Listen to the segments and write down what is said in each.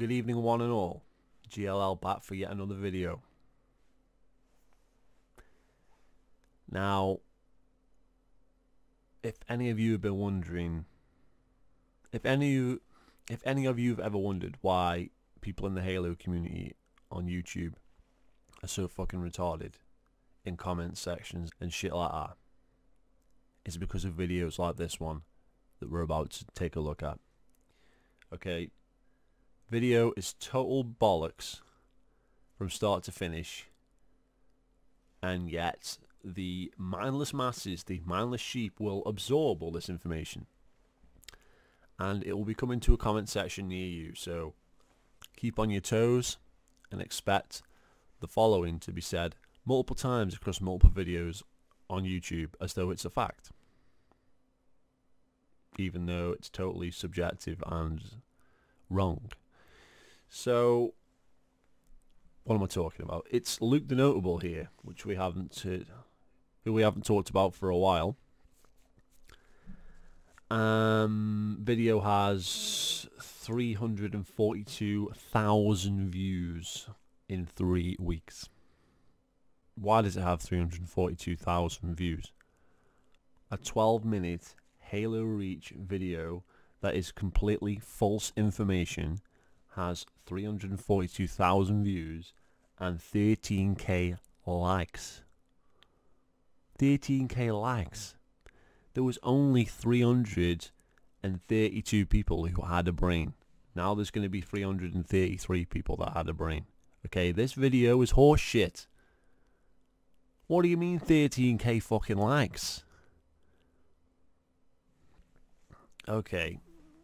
Good evening one and all. GLL back for yet another video. Now, if any of you have been wondering, if any you, if any of you have ever wondered why people in the Halo community on YouTube are so fucking retarded in comment sections and shit like that, it's because of videos like this one that we're about to take a look at. Okay, video is total bollocks from start to finish, and yet the mindless masses, the mindless sheep, will absorb all this information, and it will be coming to a comment section near you. So keep on your toes and expect the following to be said multiple times across multiple videos on YouTube as though it's a fact even though it's totally subjective and wrong. So, what am I talking about? It's Luke the Notable here, which we haven't uh, who we haven't talked about for a while. Um, video has 342,000 views in three weeks. Why does it have 342,000 views? A 12 minute Halo Reach video that is completely false information has 342,000 views and 13k likes. 13k likes. There was only 332 people who had a brain. Now there's going to be 333 people that had a brain. Okay, this video is horse shit. What do you mean 13k fucking likes? Okay,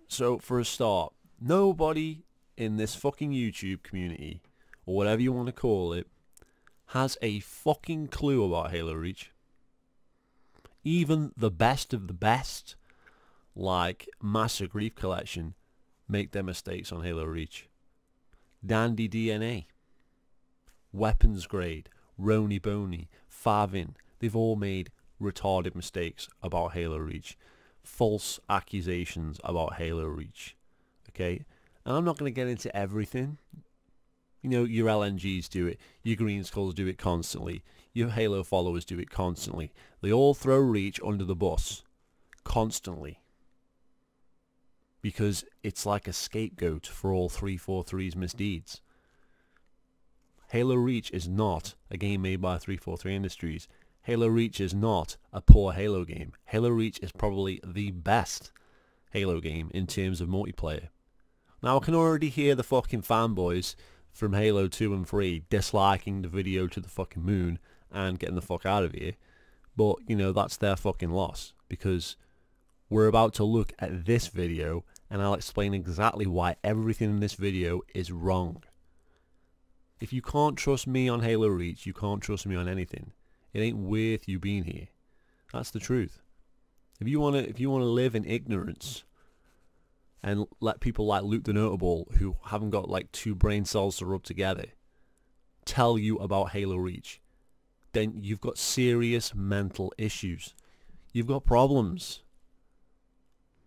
so for a start, nobody in this fucking YouTube community, or whatever you want to call it, has a fucking clue about Halo Reach. Even the best of the best, like Master Grief Collection, make their mistakes on Halo Reach. Dandy DNA, Weapons Grade, Rony Boney, Favin, they've all made retarded mistakes about Halo Reach false accusations about Halo Reach. Okay? And I'm not going to get into everything. You know, your LNGs do it. Your Green Skulls do it constantly. Your Halo followers do it constantly. They all throw Reach under the bus. Constantly. Because it's like a scapegoat for all 343's misdeeds. Halo Reach is not a game made by 343 Industries. Halo Reach is not a poor Halo game. Halo Reach is probably the best Halo game in terms of multiplayer. Now I can already hear the fucking fanboys from Halo 2 and 3 disliking the video to the fucking moon and getting the fuck out of here. But, you know, that's their fucking loss because we're about to look at this video and I'll explain exactly why everything in this video is wrong. If you can't trust me on Halo Reach, you can't trust me on anything. It ain't worth you being here. That's the truth. If you wanna if you wanna live in ignorance and let people like Luke the Notable who haven't got like two brain cells to rub together tell you about Halo Reach, then you've got serious mental issues. You've got problems.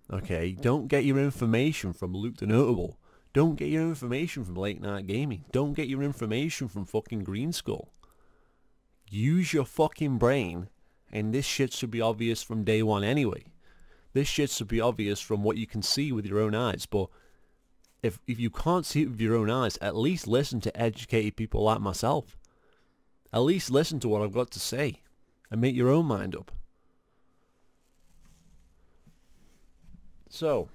Okay, don't get your information from Luke the Notable. Don't get your information from Late Night Gaming. Don't get your information from fucking Green Skull use your fucking brain and this shit should be obvious from day one anyway. This shit should be obvious from what you can see with your own eyes, but if if you can't see it with your own eyes, at least listen to educated people like myself. At least listen to what I've got to say and make your own mind up. So,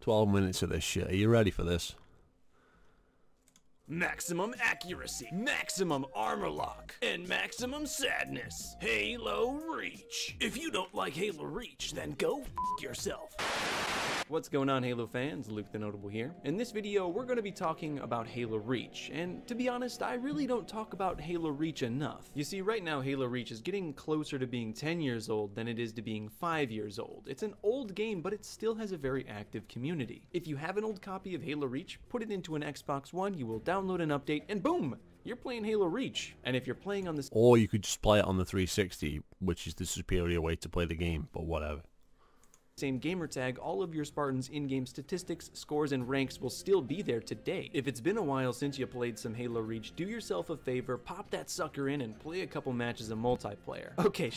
12 minutes of this shit. Are you ready for this? Maximum accuracy, maximum armor lock, and maximum sadness. Halo Reach. If you don't like Halo Reach, then go yourself. What's going on Halo fans, Luke the Notable here. In this video, we're going to be talking about Halo Reach, and to be honest, I really don't talk about Halo Reach enough. You see, right now Halo Reach is getting closer to being 10 years old than it is to being 5 years old. It's an old game, but it still has a very active community. If you have an old copy of Halo Reach, put it into an Xbox One, you will download an update, and boom! You're playing Halo Reach. And if you're playing on this... Or you could just play it on the 360, which is the superior way to play the game, but whatever. Same gamertag, all of your Spartans' in-game statistics, scores, and ranks will still be there today. If it's been a while since you played some Halo Reach, do yourself a favor, pop that sucker in and play a couple matches of multiplayer. Okay,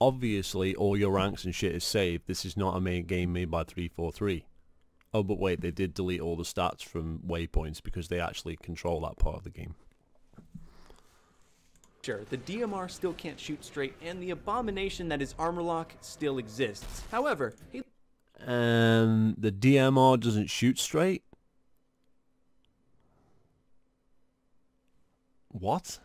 Obviously, all your ranks and shit is saved. This is not a main game made by 343. Oh, but wait, they did delete all the stats from waypoints because they actually control that part of the game. Sure, the DMR still can't shoot straight, and the abomination that is Armorlock still exists. However, And um, the DMR doesn't shoot straight? What?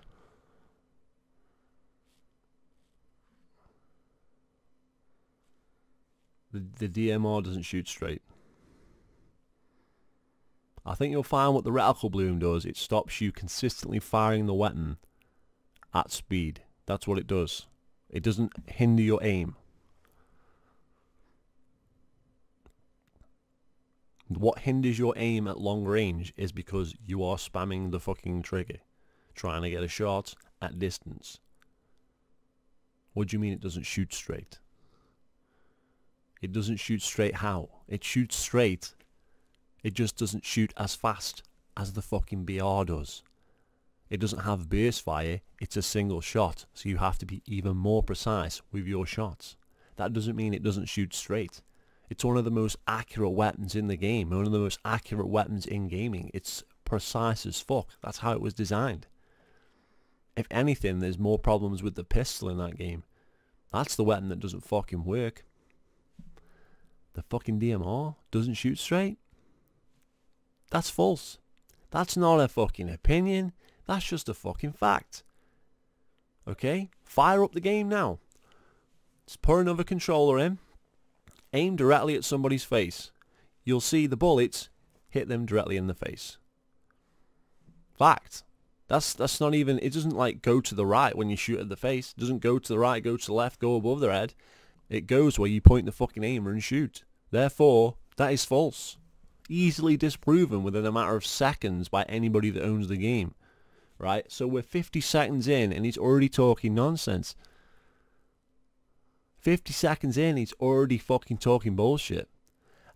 The, the DMR doesn't shoot straight. I think you'll find what the reticle bloom does. It stops you consistently firing the weapon at speed. That's what it does. It doesn't hinder your aim. What hinders your aim at long range is because you are spamming the fucking trigger, trying to get a shot at distance. What do you mean it doesn't shoot straight? It doesn't shoot straight how? It shoots straight. It just doesn't shoot as fast as the fucking BR does. It doesn't have burst fire, it's a single shot, so you have to be even more precise with your shots. That doesn't mean it doesn't shoot straight. It's one of the most accurate weapons in the game, one of the most accurate weapons in gaming. It's precise as fuck. That's how it was designed. If anything, there's more problems with the pistol in that game. That's the weapon that doesn't fucking work. The fucking DMR doesn't shoot straight. That's false. That's not a fucking opinion. That's just a fucking fact. Okay? Fire up the game now. Just put another controller in. Aim directly at somebody's face. You'll see the bullets hit them directly in the face. Fact. That's that's not even it doesn't like go to the right when you shoot at the face. It doesn't go to the right, go to the left, go above their head. It goes where you point the fucking aimer and shoot. Therefore, that is false. Easily disproven within a matter of seconds by anybody that owns the game. Right? So we're 50 seconds in and he's already talking nonsense. 50 seconds in, he's already fucking talking bullshit.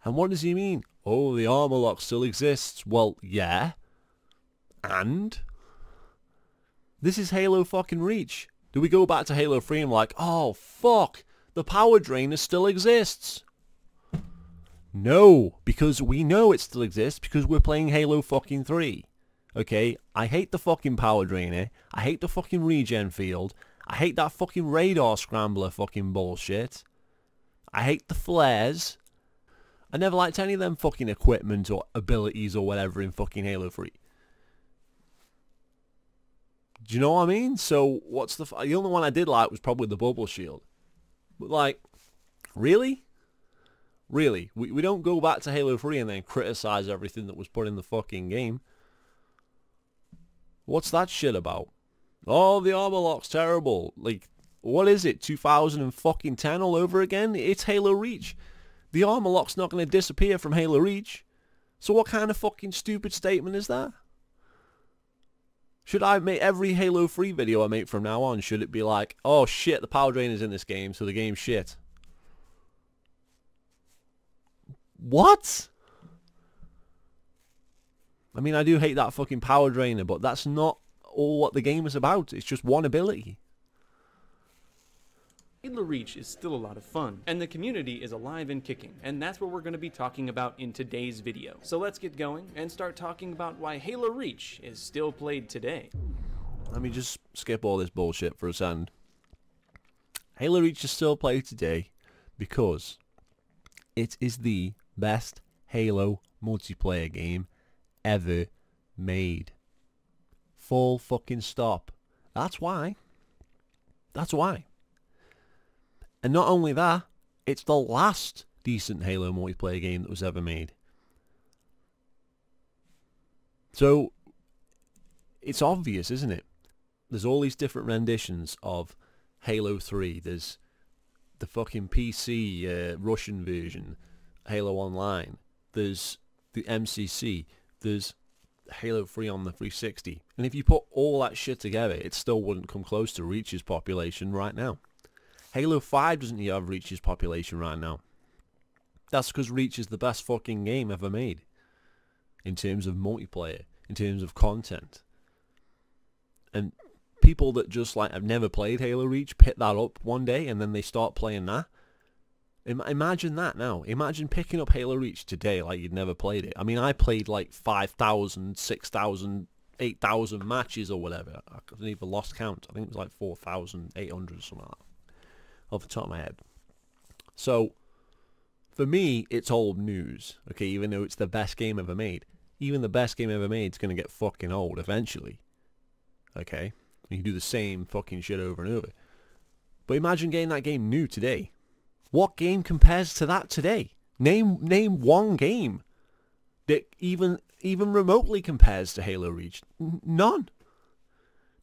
And what does he mean? Oh, the armor lock still exists. Well, yeah. And? This is Halo fucking Reach. Do we go back to Halo 3 and like, oh, fuck, the power drainer still exists? No, because we know it still exists because we're playing Halo fucking 3. Okay, I hate the fucking power drainer. Eh? I hate the fucking regen field. I hate that fucking radar scrambler fucking bullshit. I hate the flares. I never liked any of them fucking equipment or abilities or whatever in fucking Halo 3. Do you know what I mean? So what's the... The only one I did like was probably the bubble shield. But like, really? Really? We, we don't go back to Halo 3 and then criticize everything that was put in the fucking game. What's that shit about? Oh, the armor lock's terrible. Like, what is it? 2010 all over again? It's Halo Reach. The armor lock's not going to disappear from Halo Reach. So what kind of fucking stupid statement is that? Should I make every Halo 3 video I make from now on, should it be like, oh shit, the power drain is in this game, so the game's shit? What? I mean, I do hate that fucking power drainer, but that's not all what the game is about. It's just one ability. Halo Reach is still a lot of fun, and the community is alive and kicking, and that's what we're going to be talking about in today's video. So let's get going and start talking about why Halo Reach is still played today. Let me just skip all this bullshit for a second. Halo Reach is still played today because it is the best Halo multiplayer game ever made. Full fucking stop. That's why. That's why. And not only that, it's the last decent Halo multiplayer game that was ever made. So, it's obvious, isn't it? There's all these different renditions of Halo 3. There's the fucking PC uh, Russian version, Halo Online. There's the MCC. There's Halo 3 on the 360. And if you put all that shit together, it still wouldn't come close to Reach's population right now. Halo 5 doesn't even have Reach's population right now. That's because Reach is the best fucking game ever made. In terms of multiplayer, in terms of content. And people that just like have never played Halo Reach pick that up one day and then they start playing that. Im- imagine that now. Imagine picking up Halo Reach today like you'd never played it. I mean, I played like 5,000, 6,000, 8,000 matches or whatever. I couldn't even lost count. I think it was like 4,800 or something like that. Off the top of my head. So, for me, it's old news. Okay, even though it's the best game ever made. Even the best game ever made is going to get fucking old eventually. Okay? You do the same fucking shit over and over. But imagine getting that game new today. What game compares to that today? Name name one game that even even remotely compares to Halo Reach. None.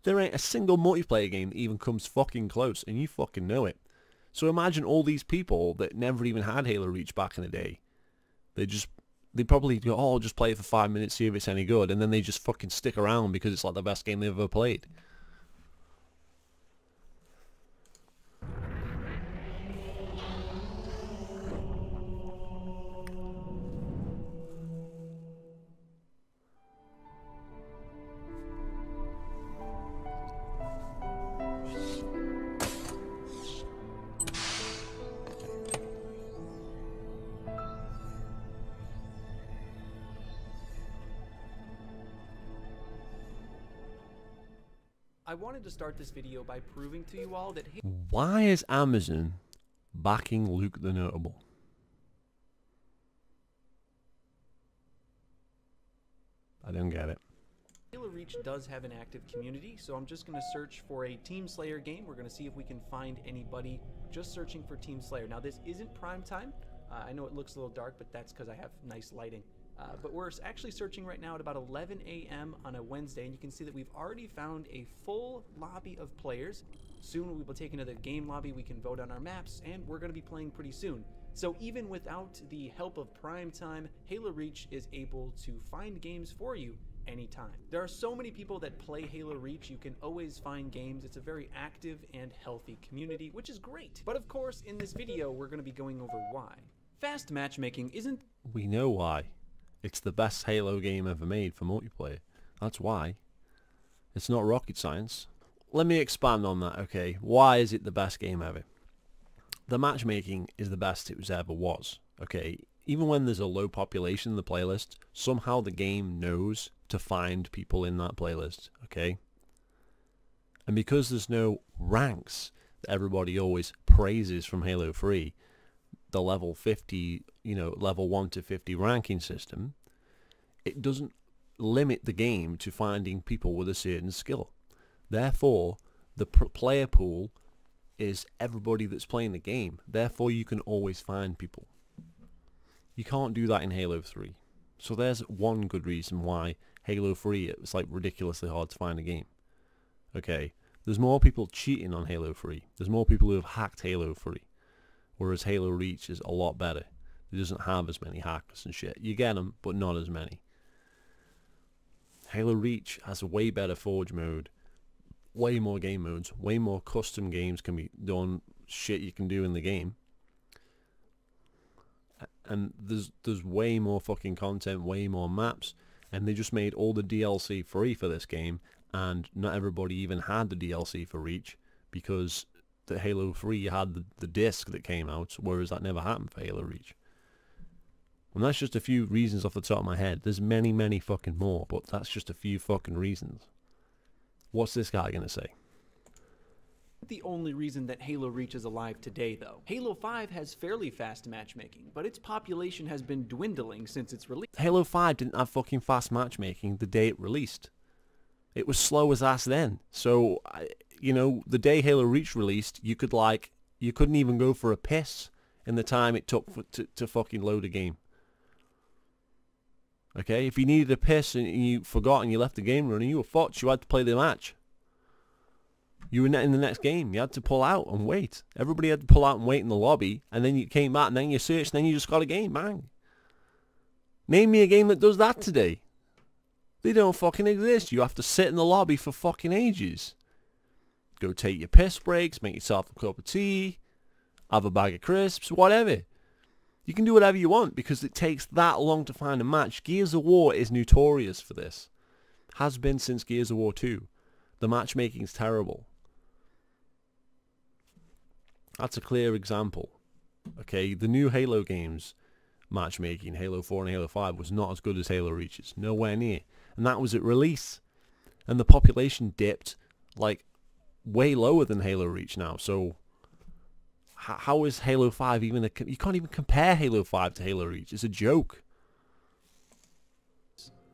There ain't a single multiplayer game that even comes fucking close, and you fucking know it. So imagine all these people that never even had Halo Reach back in the day. They just they probably go, oh, I'll just play it for five minutes, see if it's any good, and then they just fucking stick around because it's like the best game they've ever played. I wanted to start this video by proving to you all that Why is Amazon backing Luke the Notable? I don't get it. Halo Reach does have an active community, so I'm just going to search for a Team Slayer game. We're going to see if we can find anybody just searching for Team Slayer. Now, this isn't prime time. Uh, I know it looks a little dark, but that's because I have nice lighting. Uh, but we're actually searching right now at about 11 a.m. on a Wednesday, and you can see that we've already found a full lobby of players. Soon we will take into the game lobby, we can vote on our maps, and we're going to be playing pretty soon. So even without the help of Prime Time, Halo Reach is able to find games for you anytime. There are so many people that play Halo Reach, you can always find games. It's a very active and healthy community, which is great. But of course, in this video, we're going to be going over why. Fast matchmaking isn't We know why. It's the best Halo game ever made for multiplayer. That's why. It's not rocket science. Let me expand on that, okay? Why is it the best game ever? The matchmaking is the best it was ever was, okay? Even when there's a low population in the playlist, somehow the game knows to find people in that playlist, okay? And because there's no ranks that everybody always praises from Halo 3, the level 50, you know, level 1 to 50 ranking system, it doesn't limit the game to finding people with a certain skill. Therefore, the player pool is everybody that's playing the game. Therefore, you can always find people. You can't do that in Halo 3. So there's one good reason why Halo 3 it was like ridiculously hard to find a game. Okay, there's more people cheating on Halo 3. There's more people who have hacked Halo 3 whereas Halo Reach is a lot better. It doesn't have as many hackers and shit. You get them, but not as many. Halo Reach has a way better Forge mode, way more game modes, way more custom games can be done, shit you can do in the game. And there's there's way more fucking content, way more maps, and they just made all the DLC free for this game, and not everybody even had the DLC for Reach because the Halo 3 had the, the disc that came out, whereas that never happened for Halo Reach. And that's just a few reasons off the top of my head. There's many, many fucking more, but that's just a few fucking reasons. What's this guy gonna say? the only reason that Halo Reach is alive today, though. Halo 5 has fairly fast matchmaking, but its population has been dwindling since its release. Halo 5 didn't have fucking fast matchmaking the day it released. It was slow as ass then. So, I, you know, the day Halo Reach released, you could like, you couldn't even go for a piss in the time it took for, to, to fucking load a game. Okay, if you needed a piss and you forgot and you left the game running, you were fucked. You had to play the match. You were in the next game. You had to pull out and wait. Everybody had to pull out and wait in the lobby, and then you came back, and then you searched, and then you just got a game. Bang. Name me a game that does that today. They don't fucking exist. You have to sit in the lobby for fucking ages. Go take your piss breaks, make yourself a cup of tea, have a bag of crisps, whatever. You can do whatever you want because it takes that long to find a match. Gears of War is notorious for this. Has been since Gears of War 2. The matchmaking's terrible. That's a clear example. Okay, the new Halo games matchmaking, Halo 4 and Halo 5, was not as good as Halo Reach's. Nowhere near. And that was at release. And the population dipped like way lower than Halo Reach now. So how is Halo 5 even a... You can't even compare Halo 5 to Halo Reach. It's a joke.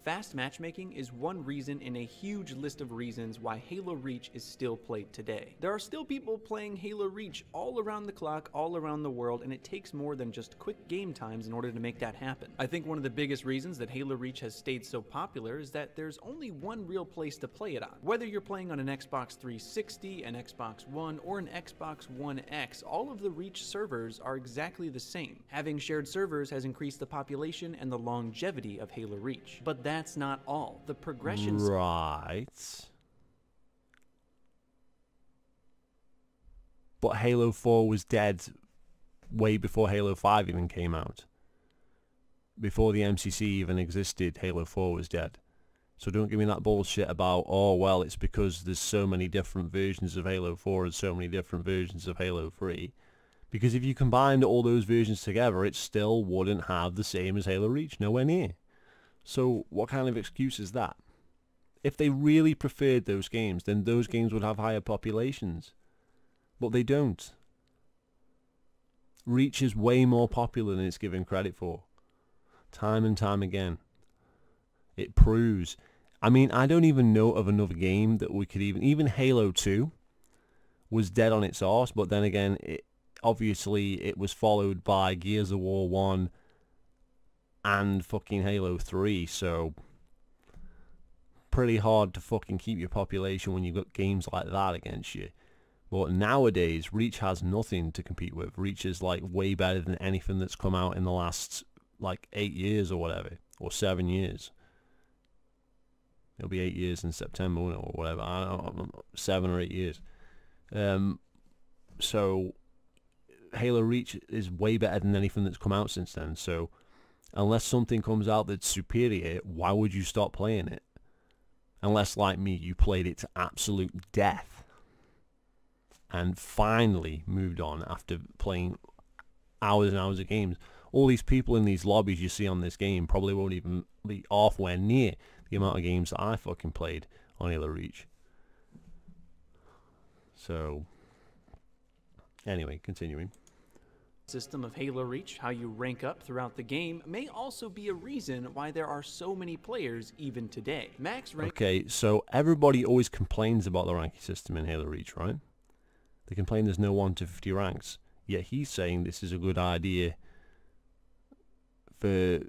Fast matchmaking is one reason in a huge list of reasons why Halo Reach is still played today. There are still people playing Halo Reach all around the clock, all around the world, and it takes more than just quick game times in order to make that happen. I think one of the biggest reasons that Halo Reach has stayed so popular is that there's only one real place to play it on. Whether you're playing on an Xbox 360, an Xbox One, or an Xbox One X, all of the Reach servers are exactly the same. Having shared servers has increased the population and the longevity of Halo Reach. But that that's not all. The progression. Right. But Halo 4 was dead way before Halo 5 even came out. Before the MCC even existed, Halo 4 was dead. So don't give me that bullshit about, oh, well, it's because there's so many different versions of Halo 4 and so many different versions of Halo 3. Because if you combined all those versions together, it still wouldn't have the same as Halo Reach, nowhere near. So what kind of excuse is that? If they really preferred those games, then those games would have higher populations. But they don't. Reach is way more popular than it's given credit for. Time and time again. It proves. I mean, I don't even know of another game that we could even... Even Halo 2 was dead on its arse, but then again, it, obviously it was followed by Gears of War 1 and fucking Halo 3, so pretty hard to fucking keep your population when you've got games like that against you. But nowadays, Reach has nothing to compete with. Reach is like way better than anything that's come out in the last like eight years or whatever, or seven years. It'll be eight years in September or whatever. I don't know, seven or eight years. Um, so Halo Reach is way better than anything that's come out since then. So unless something comes out that's superior, why would you stop playing it? Unless, like me, you played it to absolute death and finally moved on after playing hours and hours of games. All these people in these lobbies you see on this game probably won't even be halfway near the amount of games that I fucking played on Halo Reach. So, anyway, continuing system of Halo Reach, how you rank up throughout the game, may also be a reason why there are so many players even today. Max rank. Okay, so everybody always complains about the ranking system in Halo Reach, right? They complain there's no 1 to 50 ranks. Yet he's saying this is a good idea for the,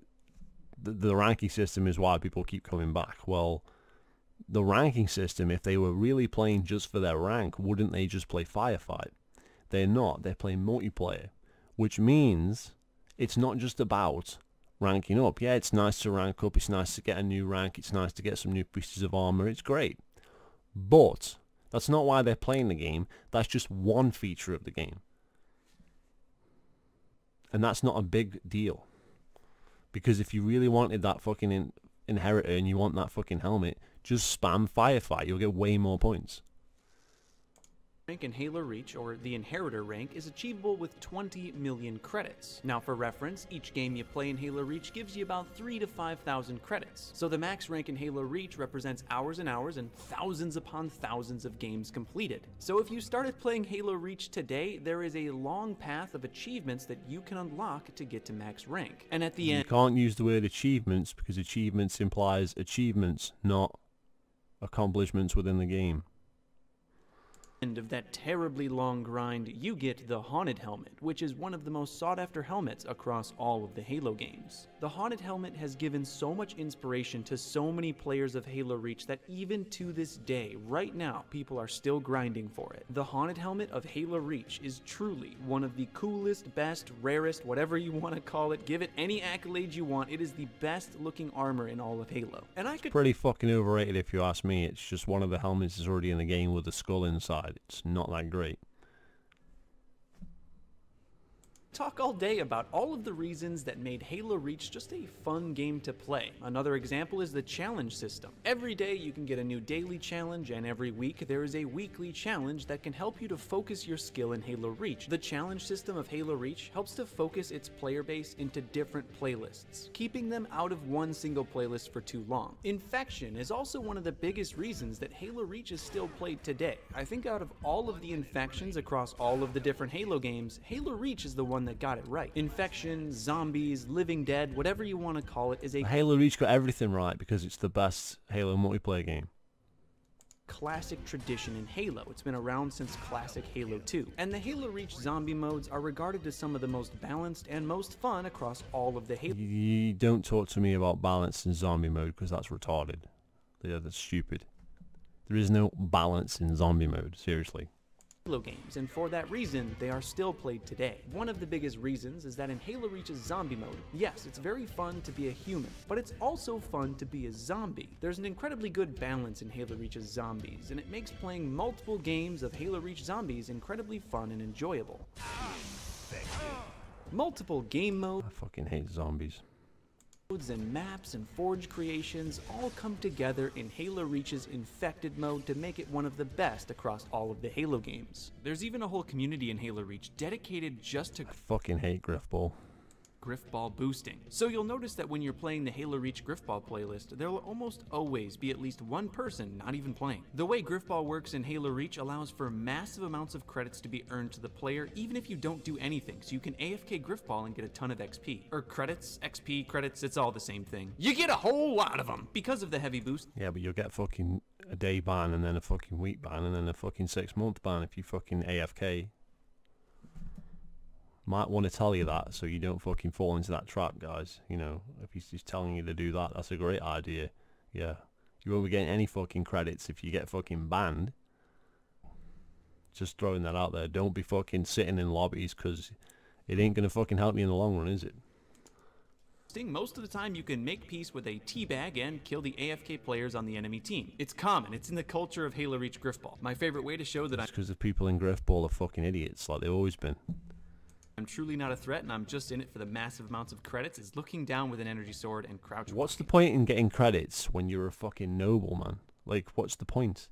the ranking system is why people keep coming back. Well, the ranking system, if they were really playing just for their rank, wouldn't they just play Firefight? They're not. They're playing multiplayer which means it's not just about ranking up. Yeah, it's nice to rank up, it's nice to get a new rank, it's nice to get some new pieces of armor, it's great. But that's not why they're playing the game, that's just one feature of the game. And that's not a big deal. Because if you really wanted that fucking in inheritor and you want that fucking helmet, just spam firefight, you'll get way more points rank in Halo Reach, or the Inheritor rank, is achievable with 20 million credits. Now for reference, each game you play in Halo Reach gives you about 3 to 5,000 credits. So the max rank in Halo Reach represents hours and hours and thousands upon thousands of games completed. So if you started playing Halo Reach today, there is a long path of achievements that you can unlock to get to max rank. And at the you end... You can't use the word achievements because achievements implies achievements, not accomplishments within the game end of that terribly long grind, you get the Haunted Helmet, which is one of the most sought after helmets across all of the Halo games. The Haunted Helmet has given so much inspiration to so many players of Halo Reach that even to this day, right now, people are still grinding for it. The Haunted Helmet of Halo Reach is truly one of the coolest, best, rarest, whatever you want to call it, give it any accolades you want, it is the best looking armor in all of Halo. And I could- Pretty fucking overrated if you ask me, it's just one of the helmets is already in the game with a skull inside. It's not that great. Talk all day about all of the reasons that made Halo Reach just a fun game to play. Another example is the challenge system. Every day you can get a new daily challenge, and every week there is a weekly challenge that can help you to focus your skill in Halo Reach. The challenge system of Halo Reach helps to focus its player base into different playlists, keeping them out of one single playlist for too long. Infection is also one of the biggest reasons that Halo Reach is still played today. I think out of all of the infections across all of the different Halo games, Halo Reach is the one that got it right. Infection, zombies, living dead, whatever you want to call it, is a Halo Reach got everything right because it's the best Halo multiplayer game. classic tradition in Halo. It's been around since classic Halo 2. And the Halo Reach zombie modes are regarded as some of the most balanced and most fun across all of the Halo You don't talk to me about balance in zombie mode because that's retarded. Yeah, that's stupid. There is no balance in zombie mode, seriously. Halo games, and for that reason, they are still played today. One of the biggest reasons is that in Halo Reach's zombie mode, yes, it's very fun to be a human, but it's also fun to be a zombie. There's an incredibly good balance in Halo Reach's zombies, and it makes playing multiple games of Halo Reach zombies incredibly fun and enjoyable. Multiple game modes I fucking hate zombies. Modes and maps and forge creations all come together in Halo Reach's Infected mode to make it one of the best across all of the Halo games. There's even a whole community in Halo Reach dedicated just to I fucking hate Grifball. Grifball boosting. So you'll notice that when you're playing the Halo Reach Grifball playlist, there will almost always be at least one person not even playing. The way Grifball works in Halo Reach allows for massive amounts of credits to be earned to the player even if you don't do anything, so you can AFK Grifball and get a ton of XP. Or credits, XP, credits, it's all the same thing. You get a whole lot of them! Because of the heavy boost, Yeah, but you'll get fucking a day ban and then a fucking week ban and then a fucking six month ban if you fucking AFK. Might want to tell you that so you don't fucking fall into that trap, guys. You know, if he's just telling you to do that, that's a great idea. Yeah. You won't be getting any fucking credits if you get fucking banned. Just throwing that out there. Don't be fucking sitting in lobbies because it ain't going to fucking help you in the long run, is it? most of the time you can make peace with a teabag and kill the AFK players on the enemy team. It's common, it's in the culture of Halo Reach Grifball. My favorite way to show that I'm It's because the people in Grifball are fucking idiots like they've always been. I'm truly not a threat and I'm just in it for the massive amounts of credits is looking down with an energy sword and crouch What's the point in getting credits when you're a fucking nobleman? Like, what's the point?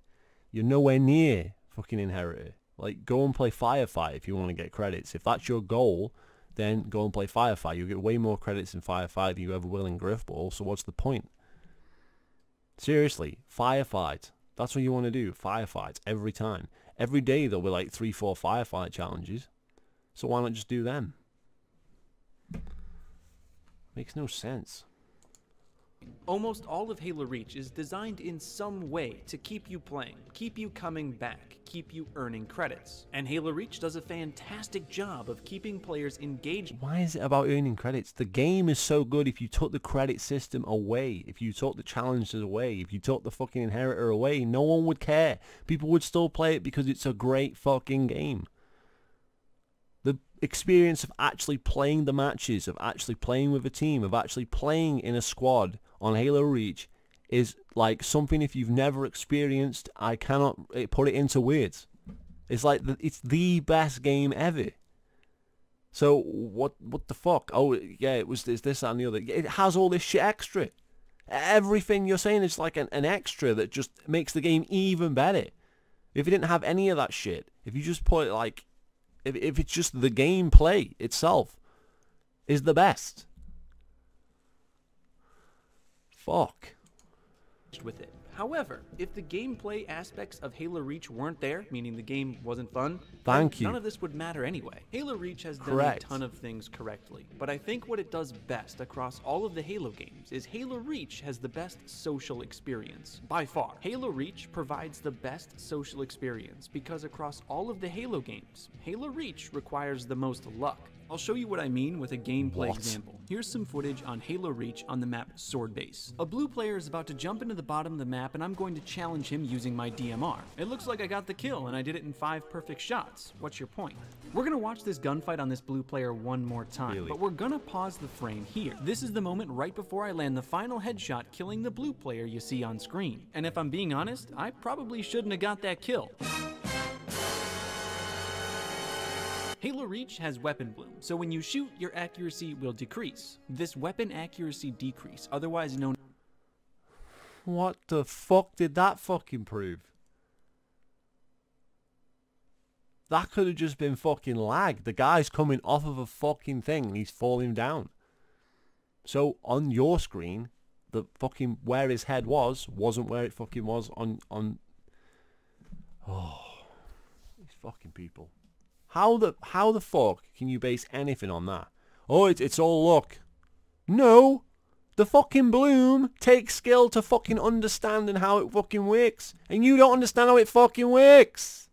You're nowhere near fucking inheritor. Like, go and play firefight if you want to get credits. If that's your goal, then go and play firefight. You'll get way more credits in firefight than you ever will in Grifball, so what's the point? Seriously, firefight. That's what you want to do. Firefights every time. Every day there'll be like three, four firefight challenges. So why not just do them? Makes no sense. Almost all of Halo Reach is designed in some way to keep you playing, keep you coming back, keep you earning credits. And Halo Reach does a fantastic job of keeping players engaged Why is it about earning credits? The game is so good if you took the credit system away, if you took the challenges away, if you took the fucking inheritor away, no one would care. People would still play it because it's a great fucking game. Experience of actually playing the matches, of actually playing with a team, of actually playing in a squad on Halo Reach is like something if you've never experienced, I cannot eh, put it into words. It's like the, it's the best game ever. So what what the fuck? Oh yeah, it was this this that, and the other. It has all this shit extra. Everything you're saying is like an, an extra that just makes the game even better. If you didn't have any of that shit, if you just put it like, if if it's just the gameplay itself is the best. Fuck. with it. However, if the gameplay aspects of Halo Reach weren't there, meaning the game wasn't fun, Thank you. none of this would matter anyway. Halo Reach has done a ton of things correctly, but I think what it does best across all of the Halo games is Halo Reach has the best social experience, by far. Halo Reach provides the best social experience because across all of the Halo games, Halo Reach requires the most luck. I'll show you what I mean with a gameplay What? example. Here's some footage on Halo Reach on the map Sword Base. A blue player is about to jump into the bottom of the map and I'm going to challenge him using my DMR. It looks like I got the kill and I did it in five perfect shots. What's your point? We're gonna watch this gunfight on this blue player one more time, Really? but we're gonna pause the frame here. This is the moment right before I land the final headshot killing the blue player you see on screen. And if I'm being honest, I probably shouldn't have got that kill. Halo Reach has Weapon Bloom, so when you shoot, your accuracy will decrease. This weapon accuracy decrease, otherwise known What the fuck did that fucking prove? That could have just been fucking lag. The guy's coming off of a fucking thing and he's falling down. So on your screen, the fucking where his head was wasn't where it fucking was on on. Oh, these fucking people. How the how the fuck can you base anything on that? Oh, it, it's all luck. No, the fucking bloom takes skill to fucking understanding how it fucking works, and you don't understand how it fucking works.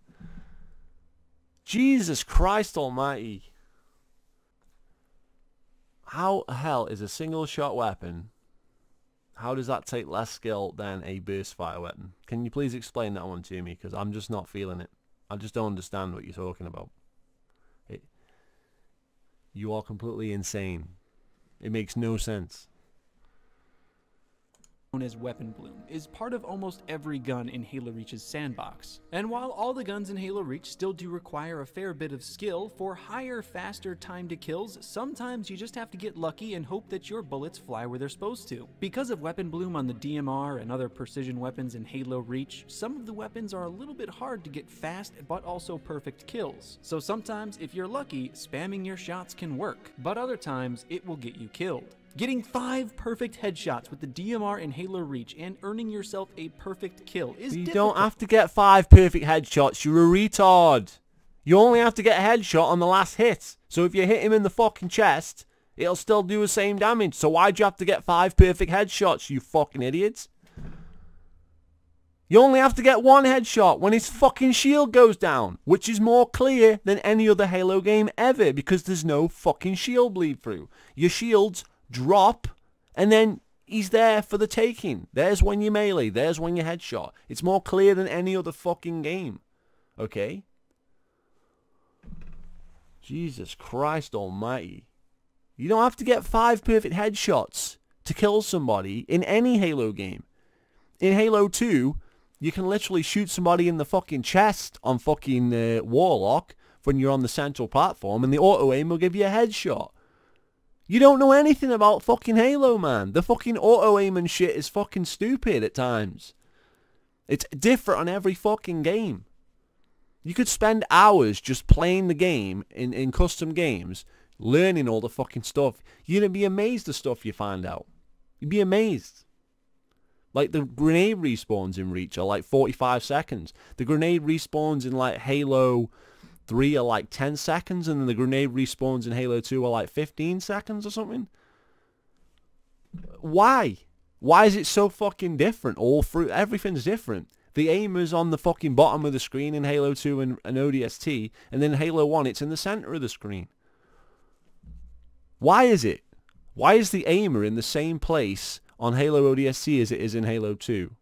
Jesus Christ Almighty. How the hell is a single shot weapon? How does that take less skill than a burst fire weapon? Can you please explain that one to me? Because I'm just not feeling it. I just don't understand what you're talking about. You are completely insane. It makes no sense. Known as Weapon Bloom, is part of almost every gun in Halo Reach's sandbox. And while all the guns in Halo Reach still do require a fair bit of skill, for higher, faster time to kills, sometimes you just have to get lucky and hope that your bullets fly where they're supposed to. Because of Weapon Bloom on the DMR and other precision weapons in Halo Reach, some of the weapons are a little bit hard to get fast but also perfect kills. So sometimes, if you're lucky, spamming your shots can work, but other times it will get you killed. Getting 5 perfect headshots with the DMR in Halo Reach and earning yourself a perfect kill is You difficult. don't have to get five perfect headshots. You're a retard. You only have to get a headshot on the last hit. So if you hit him in the fucking chest, it'll still do the same damage. So why'd you have to get five perfect headshots, you fucking idiots? You only have to get one headshot when his fucking shield goes down, which is more clear than any other Halo game ever because there's no fucking shield bleed through. Your shields drop and then he's there for the taking. There's when you melee, there's when you headshot. It's more clear than any other fucking game. Okay? Jesus Christ almighty. You don't have to get five perfect headshots to kill somebody in any Halo game. In Halo 2, you can literally shoot somebody in the fucking chest on fucking uh, Warlock when you're on the central platform and the auto aim will give you a headshot. You don't know anything about fucking Halo, man. The fucking auto aim and shit is fucking stupid at times. It's different on every fucking game. You could spend hours just playing the game in, in custom games, learning all the fucking stuff. You'd be amazed the stuff you find out. You'd be amazed. Like the grenade respawns in Reach are like 45 seconds. The grenade respawns in like Halo 3 are like 10 seconds and then the grenade respawns in Halo 2 are like 15 seconds or something. Why? Why is it so fucking different? All through everything's different. The aim is on the fucking bottom of the screen in Halo 2 and, and ODST, and then Halo 1 it's in the center of the screen. Why is it? Why is the aimer in the same place on Halo ODST as it is in Halo 2?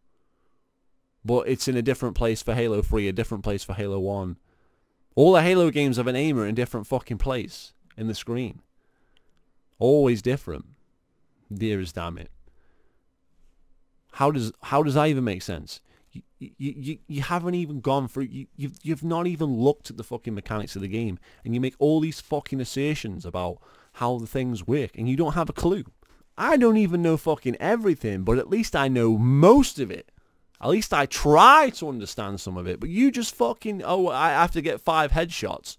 But it's in a different place for Halo 3, a different place for Halo 1. All the Halo games have an aimer in different fucking place in the screen. Always different. Dearest damn it. How does how does that even make sense? You, you, you, you haven't even gone through, you, you've, you've not even looked at the fucking mechanics of the game and you make all these fucking assertions about how the things work and you don't have a clue. I don't even know fucking everything, but at least I know most of it. At least I try to understand some of it. But you just fucking, oh, I have to get five headshots.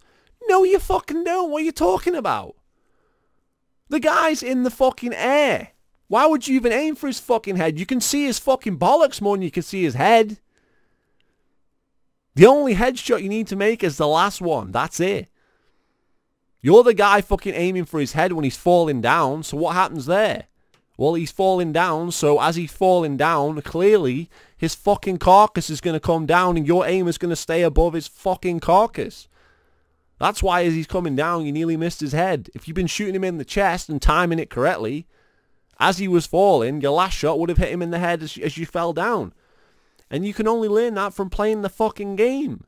No, you fucking don't. What are you talking about? The guy's in the fucking air. Why would you even aim for his fucking head? You can see his fucking bollocks more than you can see his head. The only headshot you need to make is the last one. That's it. You're the guy fucking aiming for his head when he's falling down. So what happens there? Well, he's falling down. So as he's falling down, clearly his fucking carcass is going to come down and your aim is going to stay above his fucking carcass. That's why as he's coming down, you nearly missed his head. If you've been shooting him in the chest and timing it correctly, as he was falling, your last shot would have hit him in the head as, as you fell down. And you can only learn that from playing the fucking game.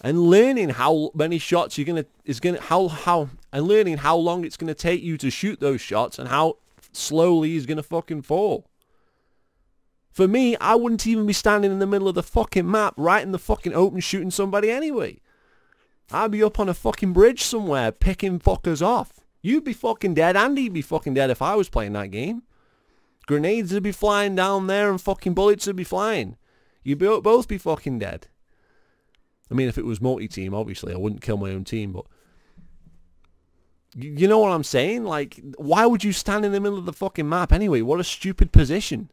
And learning how many shots you're gonna is gonna how how and learning how long it's gonna take you to shoot those shots and how slowly he's gonna fucking fall. For me, I wouldn't even be standing in the middle of the fucking map right in the fucking open shooting somebody anyway. I'd be up on a fucking bridge somewhere picking fuckers off. You'd be fucking dead and he'd be fucking dead if I was playing that game. Grenades would be flying down there and fucking bullets would be flying. You'd be, both be fucking dead. I mean, if it was multi-team, obviously, I wouldn't kill my own team, but... You, you know what I'm saying? Like, why would you stand in the middle of the fucking map anyway? What a stupid position.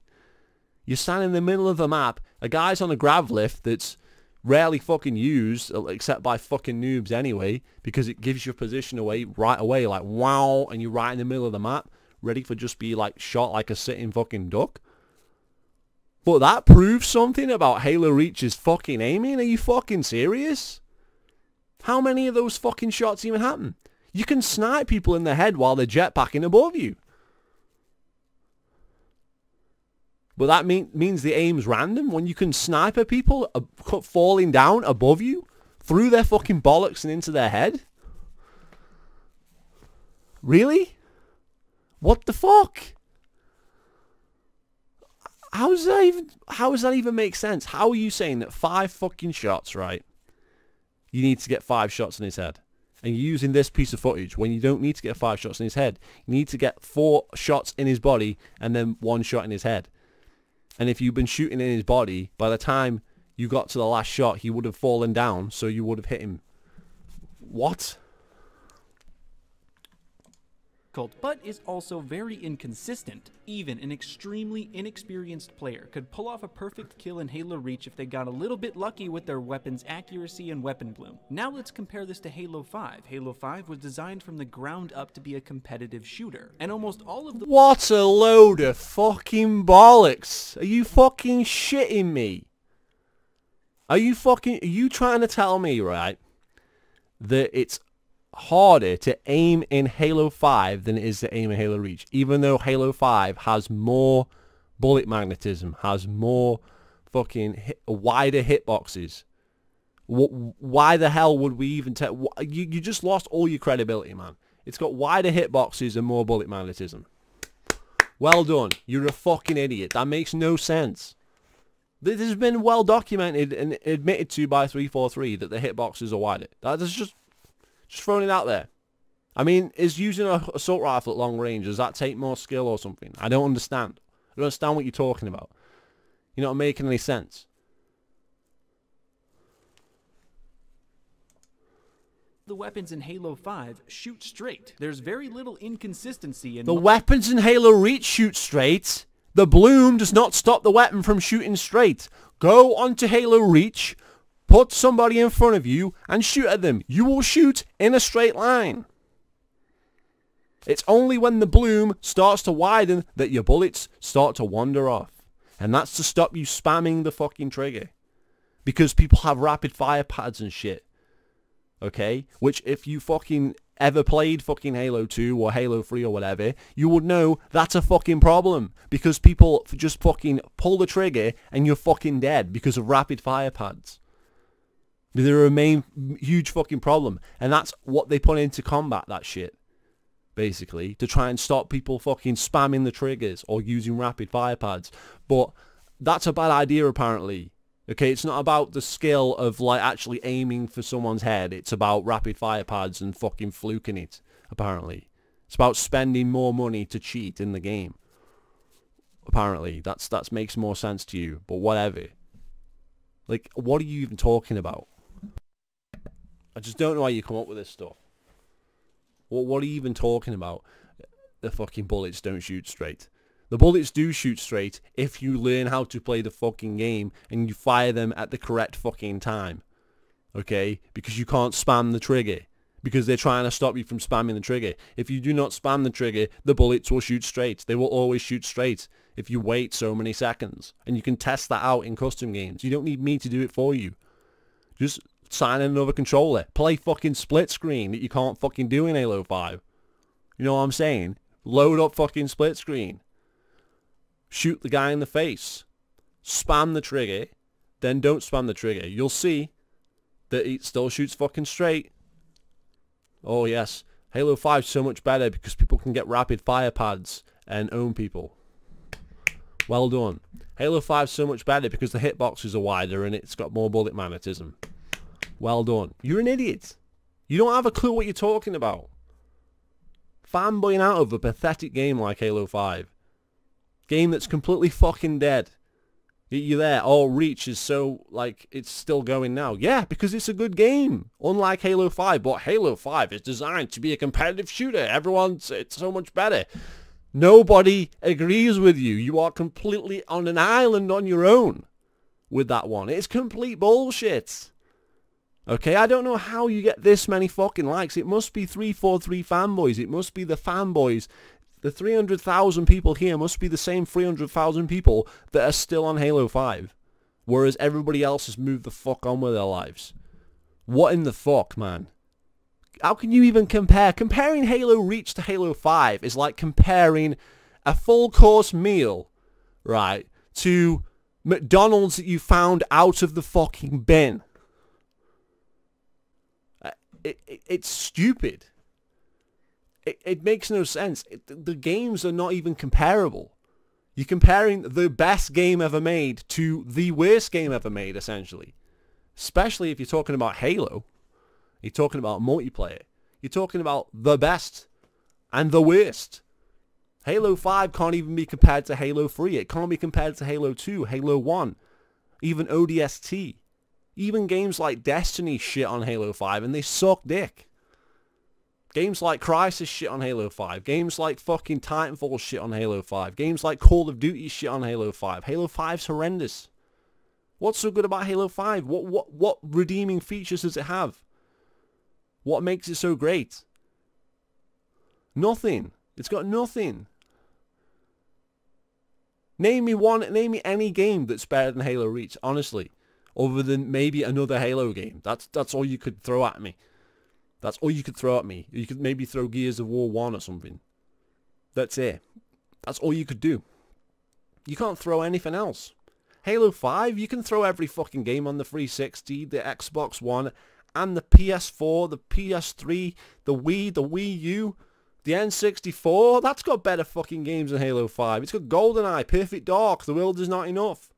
You stand in the middle of the map, a guy's on a grav lift that's rarely fucking used, uh, except by fucking noobs anyway, because it gives your position away right away, like wow, and you're right in the middle of the map, ready for just be like shot like a sitting fucking duck. But that proves something about Halo Reach's fucking aiming. Are you fucking serious? How many of those fucking shots even happen? You can snipe people in the head while they're jetpacking above you. But that mean, means the aim's random when you can sniper people uh, falling down above you through their fucking bollocks and into their head. Really? What the fuck? How does that even how does that even make sense? How are you saying that five fucking shots, right? You need to get five shots in his head. And you're using this piece of footage when you don't need to get five shots in his head. You need to get four shots in his body and then one shot in his head. And if you've been shooting in his body, by the time you got to the last shot, he would have fallen down, so you would have hit him. What? But is also very inconsistent. Even an extremely inexperienced player could pull off a perfect kill in Halo Reach if they got a little bit lucky with their weapon's accuracy and weapon bloom. Now let's compare this to Halo 5. Halo 5 was designed from the ground up to be a competitive shooter, and almost all of the- What a load of fucking bollocks! Are you fucking shitting me? Are you fucking, are you trying to tell me, right, that it's harder to aim in Halo 5 than it is to aim in Halo Reach, even though Halo 5 has more bullet magnetism, has more fucking hit, wider hitboxes. Why the hell would we even tell? You, you just lost all your credibility, man. It's got wider hitboxes and more bullet magnetism. Well done. You're a fucking idiot. That makes no sense. This has been well documented and admitted to by 343 that the hitboxes are wider. That is just just throwing it out there. I mean, is using a assault rifle at long range, does that take more skill or something? I don't understand. I don't understand what you're talking about. You're not making any sense. the weapons in Halo 5 shoot straight. There's very little inconsistency in The weapons in Halo Reach shoot straight. The bloom does not stop the weapon from shooting straight. Go onto Halo Reach, Put somebody in front of you and shoot at them. You will shoot in a straight line. It's only when the bloom starts to widen that your bullets start to wander off. And that's to stop you spamming the fucking trigger. Because people have rapid fire pads and shit. Okay? Which if you fucking ever played fucking Halo 2 or Halo 3 or whatever, you would know that's a fucking problem. Because people just fucking pull the trigger and you're fucking dead because of rapid fire pads. They're a main huge fucking problem. And that's what they put into combat, that shit. Basically, to try and stop people fucking spamming the triggers or using rapid fire pads. But that's a bad idea apparently. Okay, it's not about the skill of like actually aiming for someone's head. It's about rapid fire pads and fucking fluking it, apparently. It's about spending more money to cheat in the game. Apparently, that's that makes more sense to you, but whatever. Like, what are you even talking about? I just don't know how you come up with this stuff. What, what are you even talking about? The fucking bullets don't shoot straight. The bullets do shoot straight if you learn how to play the fucking game and you fire them at the correct fucking time. Okay? Because you can't spam the trigger. Because they're trying to stop you from spamming the trigger. If you do not spam the trigger, the bullets will shoot straight. They will always shoot straight if you wait so many seconds. And you can test that out in custom games. You don't need me to do it for you. Just sign in another controller. Play fucking split screen that you can't fucking do in Halo 5. You know what I'm saying? Load up fucking split screen. Shoot the guy in the face. Spam the trigger. Then don't spam the trigger. You'll see that it still shoots fucking straight. Oh yes. Halo 5 is so much better because people can get rapid fire pads and own people. Well done. Halo 5 is so much better because the hitboxes are wider and it's got more bullet magnetism. Well done. You're an idiot. You don't have a clue what you're talking about. Fanboying out of a pathetic game like Halo 5. Game that's completely fucking dead. You're there. Oh, Reach is so, like, it's still going now. Yeah, because it's a good game. Unlike Halo 5. But Halo 5 is designed to be a competitive shooter. Everyone's, it's so much better. Nobody agrees with you. You are completely on an island on your own with that one. It's complete bullshit. Okay, I don't know how you get this many fucking likes. It must be 343 fanboys. It must be the fanboys the 300,000 people here must be the same 300,000 people that are still on Halo 5. Whereas everybody else has moved the fuck on with their lives. What in the fuck, man? How can you even compare? Comparing Halo Reach to Halo 5 is like comparing a full course meal, right, to McDonald's that you found out of the fucking bin. It, it, it's stupid it, it makes no sense. It, the games are not even comparable. You're comparing the best game ever made to the worst game ever made, essentially. Especially if you're talking about Halo. You're talking about multiplayer. You're talking about the best and the worst. Halo 5 can't even be compared to Halo 3. It can't be compared to Halo 2, Halo 1, even ODST. Even games like Destiny shit on Halo 5 and they suck dick. Games like Crysis shit on Halo 5. Games like fucking Titanfall shit on Halo 5. Games like Call of Duty shit on Halo 5. Halo 5's horrendous. What's so good about Halo 5? What what what redeeming features does it have? What makes it so great? Nothing. It's got nothing. Name me one name me any game that's better than Halo Reach, honestly. Other than maybe another Halo game. That's that's all you could throw at me. That's all you could throw at me. You could maybe throw Gears of War 1 or something. That's it. That's all you could do. You can't throw anything else. Halo 5, you can throw every fucking game on the 360, the Xbox One, and the PS4, the PS3, the Wii, the Wii U, the N64. That's got better fucking games than Halo 5. It's got GoldenEye, Perfect Dark, The World Is Not Enough.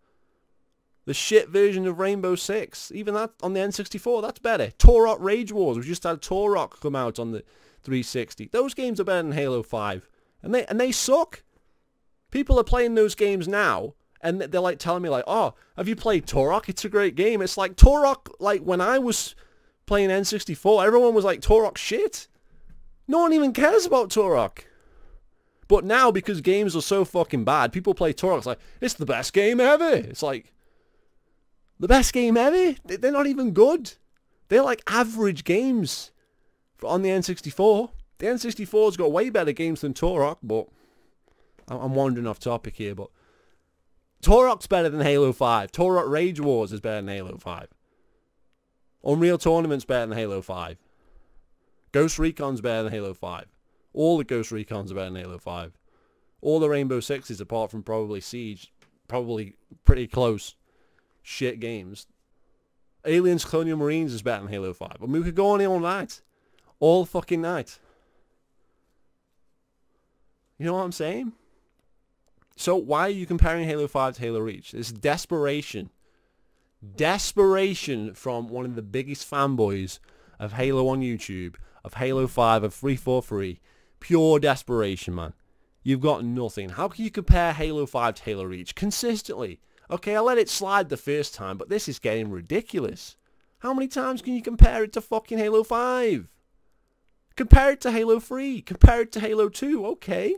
The shit version of Rainbow Six, even that on the N64, that's better. Turok Rage Wars, we just had Turok come out on the 360. Those games are better than Halo 5, and they and they suck. People are playing those games now, and they're like telling me like, "Oh, have you played Turok? It's a great game." It's like Turok, like when I was playing N64, everyone was like, "Turok shit." No one even cares about Turok. But now, because games are so fucking bad, people play Turok. It's like, it's the best game ever. It's like, the best game ever. They're not even good. They're like average games for on the N64. The N64's got way better games than Turok, but I'm wandering off topic here, but Turok's better than Halo 5. Turok Rage Wars is better than Halo 5. Unreal Tournament's better than Halo 5. Ghost Recon's better than Halo 5. All the Ghost Recons are better than Halo 5. All the Rainbow Sixes, apart from probably Siege, probably pretty close shit games. Aliens Colonial Marines is better than Halo 5. I mean, we could go on all night. All fucking night. You know what I'm saying? So why are you comparing Halo 5 to Halo Reach? It's desperation. Desperation from one of the biggest fanboys of Halo on YouTube, of Halo 5, of 343. Pure desperation, man. You've got nothing. How can you compare Halo 5 to Halo Reach consistently? Okay, I let it slide the first time, but this is getting ridiculous. How many times can you compare it to fucking Halo 5? Compare it to Halo 3. Compare it to Halo 2. Okay.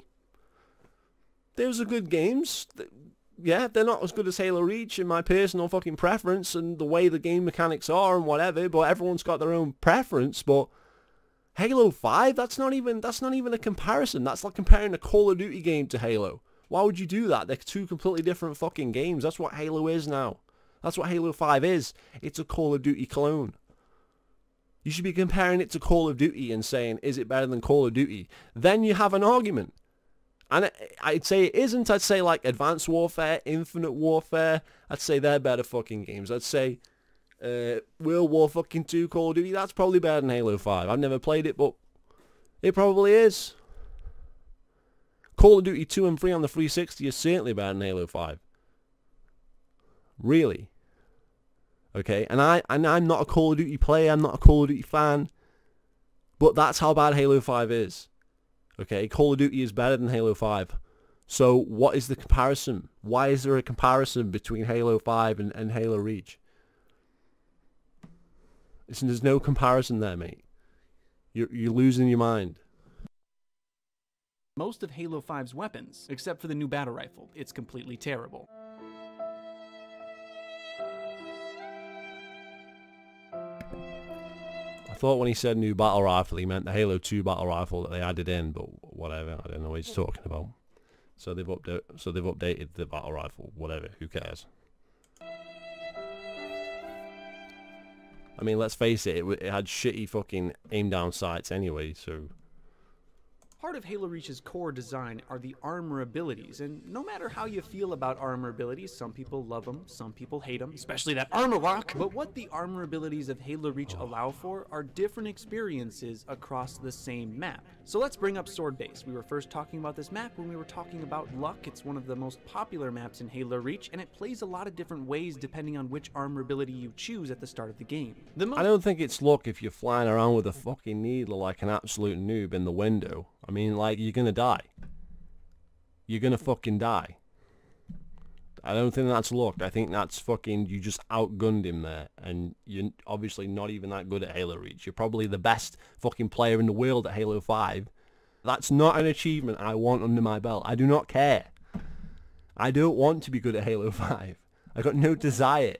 Those are good games. Yeah, they're not as good as Halo Reach in my personal fucking preference and the way the game mechanics are and whatever, but everyone's got their own preference, but Halo 5, that's not even that's not even a comparison. That's like comparing a Call of Duty game to Halo. Why would you do that? They're two completely different fucking games. That's what Halo is now. That's what Halo 5 is. It's a Call of Duty clone. You should be comparing it to Call of Duty and saying, is it better than Call of Duty? Then you have an argument. And I'd say it isn't. I'd say like Advanced Warfare, Infinite Warfare. I'd say they're better fucking games. I'd say uh, World War fucking 2 Call of Duty. That's probably better than Halo 5. I've never played it, but it probably is. Call of Duty 2 and 3 on the 360 is certainly better than Halo 5. Really. Okay, and I and I'm not a Call of Duty player, I'm not a Call of Duty fan. But that's how bad Halo 5 is. Okay, Call of Duty is better than Halo 5. So what is the comparison? Why is there a comparison between Halo 5 and, and Halo Reach? It's, there's no comparison there, mate. You're, you're losing your mind. Most of Halo 5's weapons, except for the new battle rifle. It's completely terrible. I thought when he said new battle rifle, he meant the Halo 2 battle rifle that they added in, but whatever. I don't know what he's talking about. So they've updated. So they've updated the battle rifle. Whatever. Who cares? I mean, let's face it. It, it had shitty fucking aim down sights anyway. So Part of Halo Reach's core design are the armor abilities, and no matter how you feel about armor abilities, some people love them, some people hate them, especially that armor lock. But what the armor abilities of Halo Reach allow for are different experiences across the same map. So let's bring up Sword Base. We were first talking about this map when we were talking about Luck. It's one of the most popular maps in Halo Reach, and it plays a lot of different ways depending on which armor ability you choose at the start of the game. The I don't think it's luck if you're flying around with a fucking needle like an absolute noob in the window. I mean, like you're gonna die. You're gonna fucking die. I don't think that's luck. I think that's fucking you just outgunned him there, and you're obviously not even that good at Halo Reach. You're probably the best fucking player in the world at Halo 5. That's not an achievement I want under my belt. I do not care. I don't want to be good at Halo 5. I got no desire.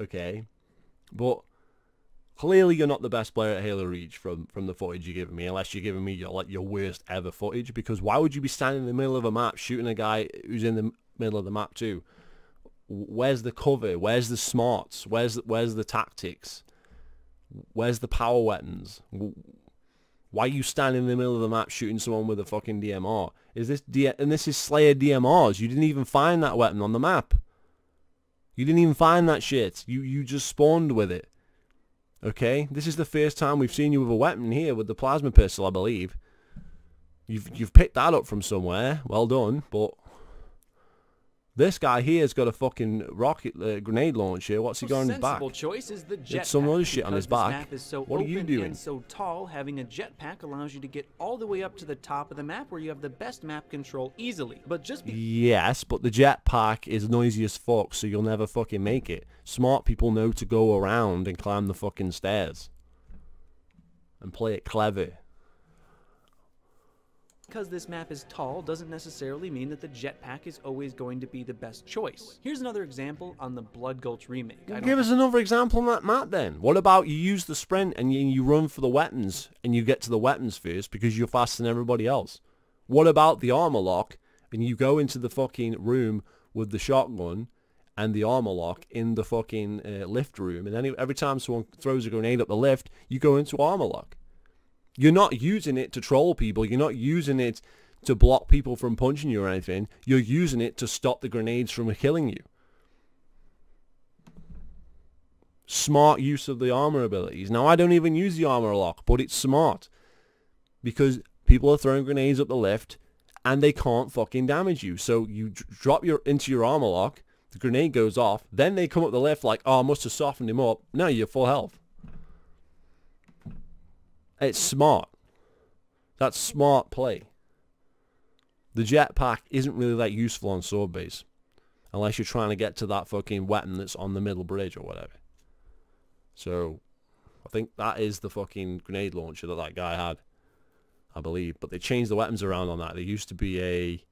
Okay, but clearly you're not the best player at Halo Reach from, from the footage you're giving me, unless you're giving me your like your worst ever footage. Because why would you be standing in the middle of a map shooting a guy who's in the middle of the map too? Where's the cover? Where's the smarts? Where's the, where's the tactics? Where's the power weapons? Why are you standing in the middle of the map shooting someone with a fucking DMR? Is this D- and this is Slayer DMRs? You didn't even find that weapon on the map. You didn't even find that shit. You you just spawned with it. Okay, this is the first time we've seen you with a weapon here with the plasma pistol, I believe. You've you've picked that up from somewhere. Well done, but this guy here's got a fucking rocket uh, grenade launcher. What's he got on his back? choice is the jetpack. some other shit on his back. so What are you doing? So tall, having a jetpack allows you to get all the way up to the top of the map where you have the best map control easily. But just be Yes, but the jetpack is noisy as fuck, so you'll never fucking make it. Smart people know to go around and climb the fucking stairs. And play it clever. Because this map is tall doesn't necessarily mean that the jetpack is always going to be the best choice. Here's another example on the Blood Gulch remake. Don't Give us another example on that map then. What about you use the sprint and you, you run for the weapons and you get to the weapons first because you're faster than everybody else? What about the armor lock and you go into the fucking room with the shotgun and the armor lock in the fucking uh, lift room and any, every time someone throws a grenade up the lift, you go into armor lock. You're not using it to troll people. You're not using it to block people from punching you or anything. You're using it to stop the grenades from killing you. Smart use of the armor abilities. Now, I don't even use the armor lock, but it's smart. Because people are throwing grenades up the lift and they can't fucking damage you. So you drop your into your armor lock, the grenade goes off, then they come up the lift like, oh, I must have softened him up. No, you're full health. It's smart. That's smart play. The jetpack isn't really that useful on sword base. Unless you're trying to get to that fucking weapon that's on the middle bridge or whatever. So, I think that is the fucking grenade launcher that that guy had. I believe. But they changed the weapons around on that. There used to be a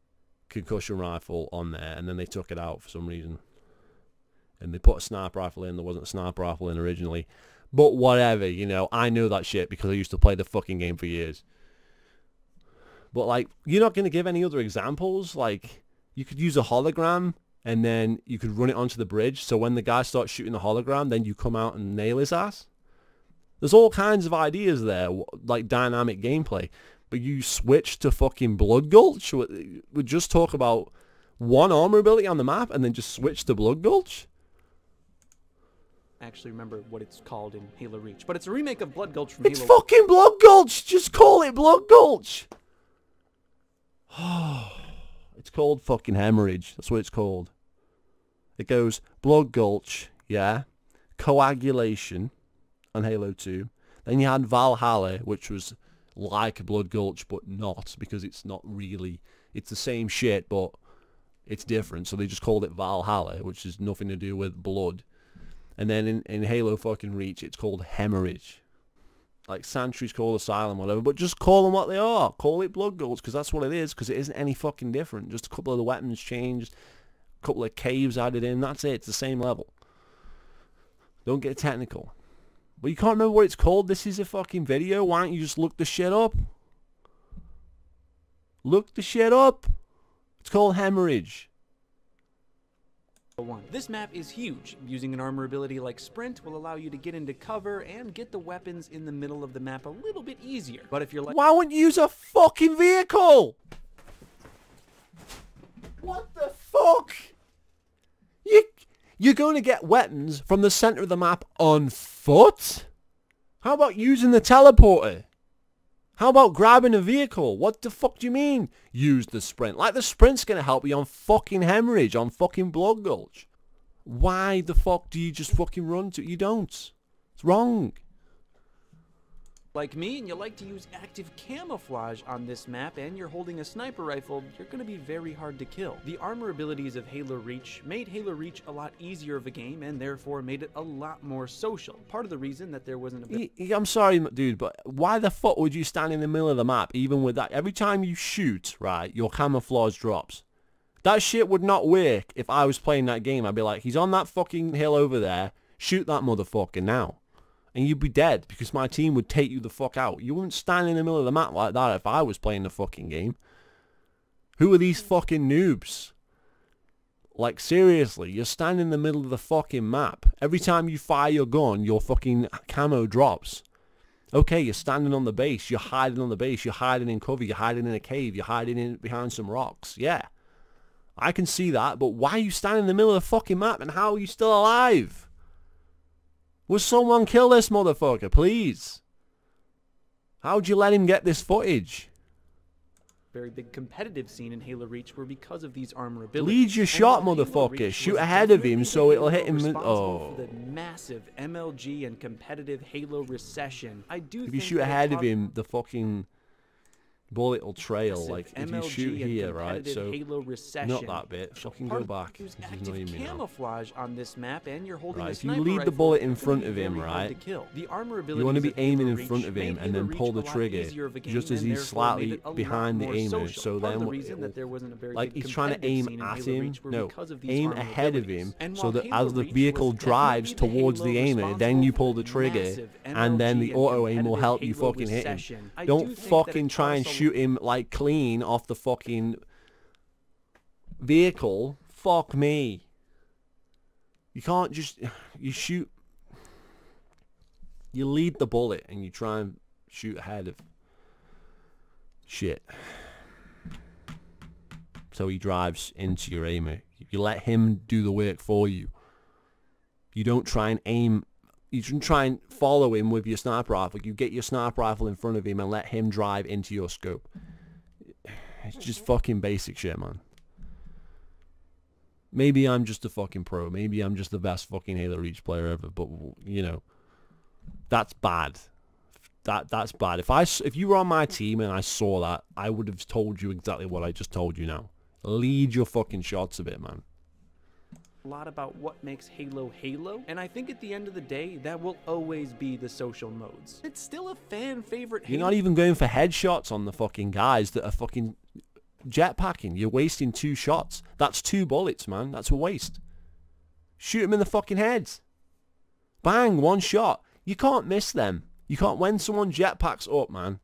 concussion rifle on there and then they took it out for some reason. And they put a sniper rifle in. There wasn't a sniper rifle in originally. But whatever, you know, I know that shit because I used to play the fucking game for years. But like, you're not going to give any other examples? Like, you could use a hologram and then you could run it onto the bridge. So when the guy starts shooting the hologram, then you come out and nail his ass. There's all kinds of ideas there, like dynamic gameplay. But you switch to fucking Blood Gulch? We just talk about one armor ability on the map and then just switch to Blood Gulch? Actually remember what it's called in Halo Reach, but it's a remake of Blood Gulch from It's Halo. fucking Blood Gulch. Just call it Blood Gulch. it's called fucking hemorrhage. That's what it's called. It goes Blood Gulch, yeah, coagulation on Halo 2. Then you had Valhalla, which was like Blood Gulch, but not because it's not really. It's the same shit, but it's different. So they just called it Valhalla, which has nothing to do with blood. And then in, in Halo fucking Reach, it's called Hemorrhage. Like Sentry's called Asylum, whatever. But just call them what they are. Call it Blood Gulch, because that's what it is, because it isn't any fucking different. Just a couple of the weapons changed, a couple of caves added in. That's it. It's the same level. Don't get technical. But you can't remember what it's called. This is a fucking video. Why don't you just look the shit up? Look the shit up. It's called Hemorrhage. One. This map is huge. Using an armor ability like Sprint will allow you to get into cover and get the weapons in the middle of the map a little bit easier. But if you're like Why wouldn't you use a fucking vehicle? What the fuck? You, you're going to get weapons from the center of the map on foot? How about using the teleporter? How about grabbing a vehicle? What the fuck do you mean? Use the sprint. Like the sprint's going to help you on fucking hemorrhage, on fucking blood gulch. Why the fuck do you just fucking run to? You don't. It's wrong. Like me and you like to use active camouflage on this map and you're holding a sniper rifle, you're going to be very hard to kill. The armor abilities of Halo Reach made Halo Reach a lot easier of a game and therefore made it a lot more social. Part of the reason that there wasn't a I'm sorry, dude, but why the fuck would you stand in the middle of the map, even with that? Every time you shoot, right, your camouflage drops. That shit would not work if I was playing that game. I'd be like, he's on that fucking hill over there. Shoot that motherfucker now. And you'd be dead because my team would take you the fuck out. You wouldn't stand in the middle of the map like that if I was playing the fucking game. Who are these fucking noobs? Like seriously, you're standing in the middle of the fucking map. Every time you fire your gun, your fucking camo drops. Okay, you're standing on the base, you're hiding on the base, you're hiding in cover, you're hiding in a cave, you're hiding in behind some rocks. Yeah. I can see that, but why are you standing in the middle of the fucking map and how are you still alive? Will someone kill this motherfucker, please? How'd you let him get this footage? very big competitive scene in Halo Reach were because of these armor abilities. Lead your shot, motherfucker. Shoot ahead of him so it'll hit him oh. for the massive MLG and competitive Halo recession. I do If you shoot ahead of him, the fucking bullet will trail. Like if you shoot here, right? So Halo recession. not that bit. Fucking go back. Use He's active camouflage on this map, and you're holding Right, a if you lead the bullet in front of him, very hard to right, kill. The armor You want to be aiming in front of him and then pull the trigger easier of a game just as he's slightly made it a lot behind the aimer, so then the reason that there wasn't a very like he's trying to aim at him. No, because of these aim ahead of him so that as the vehicle drives towards the aimer, then you pull the trigger, and then the auto aim will help you fucking hit him. do Don't fucking try and shoot him like clean off the fucking vehicle. Fuck me. You can't just you shoot. You lead the bullet and you try and shoot ahead of shit. So he drives into your aimer. You let him do the work for you. You don't try and aim. You shouldn't try and follow him with your sniper rifle. You get your sniper rifle in front of him and let him drive into your scope. It's just fucking basic shit, man. Maybe I'm just a fucking pro. Maybe I'm just the best fucking Halo Reach player ever. But you know, that's bad. That that's bad. If I if you were on my team and I saw that, I would have told you exactly what I just told you now. Lead your fucking shots a bit, man. A lot about what makes Halo Halo, and I think at the end of the day, that will always be the social modes. It's still a fan favorite. You're not even going for headshots on the fucking guys that are fucking jetpacking. You're wasting two shots. That's two bullets, man. That's a waste. Shoot them in the fucking heads. Bang, one shot. You can't miss them. You can't. When someone jetpacks up, man.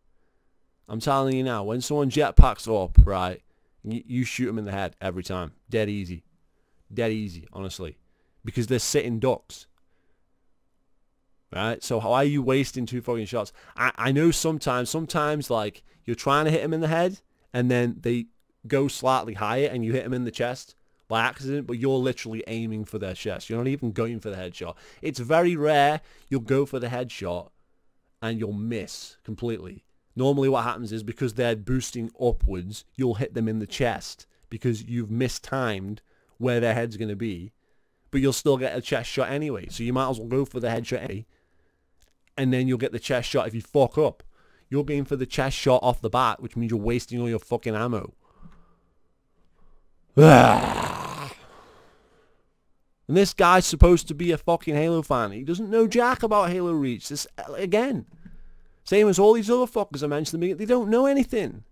I'm telling you now, when someone jetpacks up, right, you, you shoot them in the head every time. Dead easy. Dead easy, honestly. Because they're sitting ducks. Right? So why are you wasting two fucking shots? I, I know sometimes, sometimes like you're trying to hit him in the head and then they go slightly higher and you hit him in the chest by accident, but you're literally aiming for their chest. You're not even going for the headshot. It's very rare you'll go for the headshot and you'll miss completely. Normally what happens is because they're boosting upwards, you'll hit them in the chest because you've mistimed where their head's going to be, but you'll still get a chest shot anyway. So you might as well go for the headshot anyway, and then you'll get the chest shot if you fuck up. You're going for the chest shot off the bat, which means you're wasting all your fucking ammo. and this guy's supposed to be a fucking Halo fan. He doesn't know jack about Halo Reach. This again, same as all these other fuckers I mentioned. They don't know anything.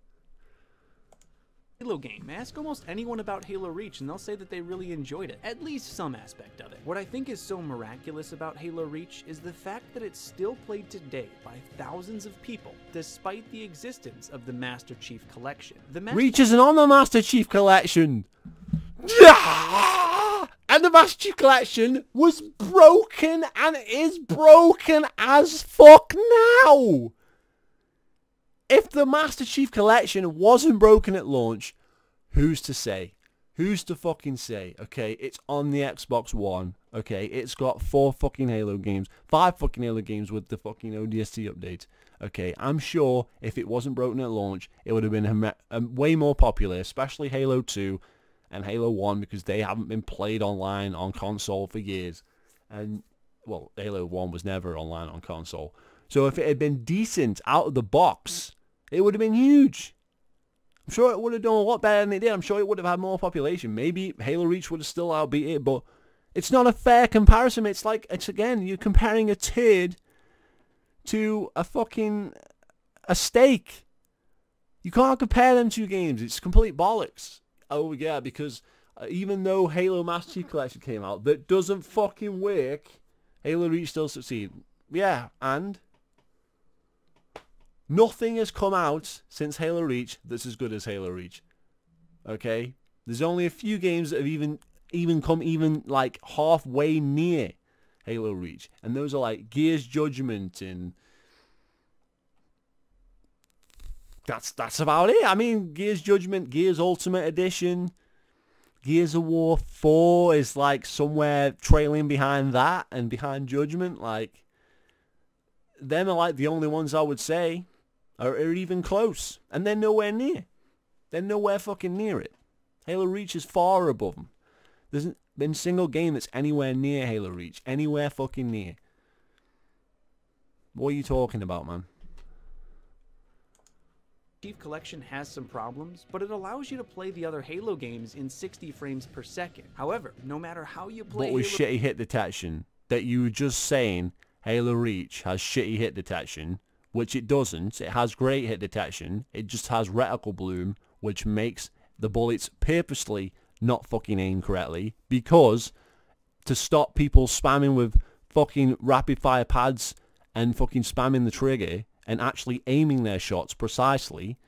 Halo game. Ask almost anyone about Halo Reach and they'll say that they really enjoyed it, at least some aspect of it. What I think is so miraculous about Halo Reach is the fact that it's still played today by thousands of people, despite the existence of the Master Chief Collection. The Master Reach isn't on the Master Chief Collection! And the Master Chief Collection was broken and is broken as fuck now! If the Master Chief Collection wasn't broken at launch, who's to say? Who's to fucking say? Okay, it's on the Xbox One. Okay, it's got four fucking Halo games, five fucking Halo games with the fucking ODST update. Okay, I'm sure if it wasn't broken at launch, it would have been um, way more popular, especially Halo 2 and Halo 1 because they haven't been played online on console for years. And, well, Halo 1 was never online on console. So if it had been decent out of the box, it would have been huge. I'm sure it would have done a lot better than it did. I'm sure it would have had more population. Maybe Halo Reach would have still outbeat it, but it's not a fair comparison. It's like, it's again, you're comparing a turd to a fucking, a steak. You can't compare them two games. It's complete bollocks. Oh yeah, because uh, even though Halo Master Chief Collection came out, that doesn't fucking work. Halo Reach still succeed. Yeah, and Nothing has come out since Halo Reach that's as good as Halo Reach. Okay? There's only a few games that have even even come even like halfway near Halo Reach. And those are like Gears Judgment and that's that's about it. I mean Gears Judgment, Gears Ultimate Edition, Gears of War 4 is like somewhere trailing behind that and behind Judgment. Like them are like the only ones I would say are, are even close. And they're nowhere near. They're nowhere fucking near it. Halo Reach is far above them. There's been a single game that's anywhere near Halo Reach. Anywhere fucking near. What are you talking about, man? Chief Collection has some problems, but it allows you to play the other Halo games in 60 frames per second. However, no matter how you play What was Halo shitty hit detection, that you were just saying Halo Reach has shitty hit detection, which it doesn't. It has great hit detection. It just has reticle bloom, which makes the bullets purposely not fucking aim correctly because to stop people spamming with fucking rapid fire pads and fucking spamming the trigger and actually aiming their shots precisely,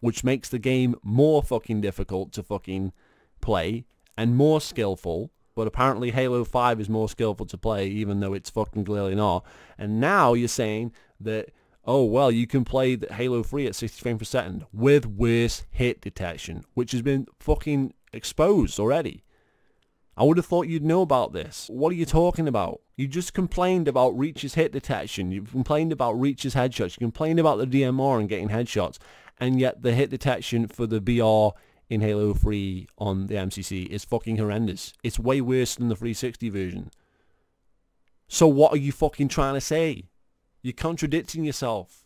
which makes the game more fucking difficult to fucking play and more skillful. But apparently Halo 5 is more skillful to play, even though it's fucking clearly not. And now you're saying that oh, well, you can play Halo 3 at 60 frames per second with worse hit detection, which has been fucking exposed already. I would have thought you'd know about this. What are you talking about? You just complained about Reach's hit detection. You complained about Reach's headshots. You complained about the DMR and getting headshots. And yet the hit detection for the BR in Halo 3 on the MCC is fucking horrendous. It's way worse than the 360 version. So what are you fucking trying to say? You're contradicting yourself.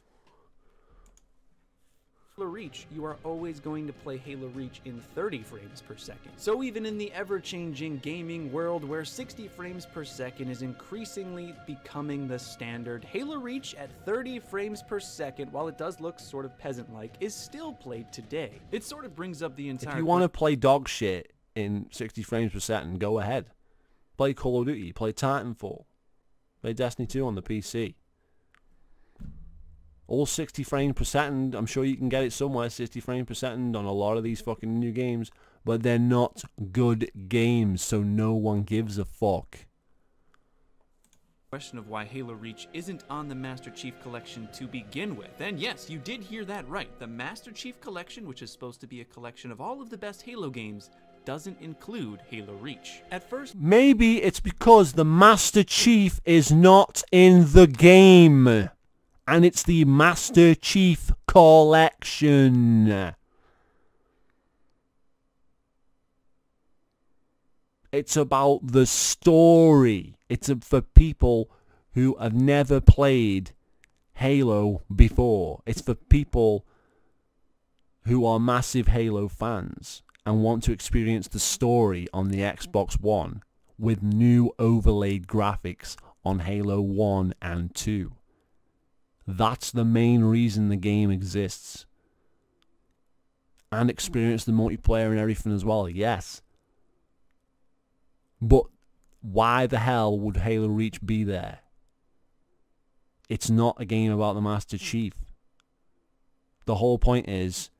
Halo Reach, you are always going to play Halo Reach in 30 frames per second. So even in the ever-changing gaming world where 60 frames per second is increasingly becoming the standard, Halo Reach at 30 frames per second, while it does look sort of peasant-like, is still played today. It sort of brings up the entire... If you want to play dog shit in 60 frames per second, go ahead. Play Call of Duty, play Titanfall, play Destiny 2 on the PC all 60 frames per second. I'm sure you can get it somewhere, 60 frames per second on a lot of these fucking new games. But they're not good games, so no one gives a fuck. Question of why Halo Reach isn't on the Master Chief Collection to begin with. And yes, you did hear that right. The Master Chief Collection, which is supposed to be a collection of all of the best Halo games, doesn't include Halo Reach. At first, maybe it's because the Master Chief is not in the game and it's the Master Chief Collection. It's about the story. It's for people who have never played Halo before. It's for people who are massive Halo fans and want to experience the story on the Xbox One with new overlaid graphics on Halo 1 and 2. That's the main reason the game exists. And experience the multiplayer and everything as well, yes. But why the hell would Halo Reach be there? It's not a game about the Master Chief. The whole point is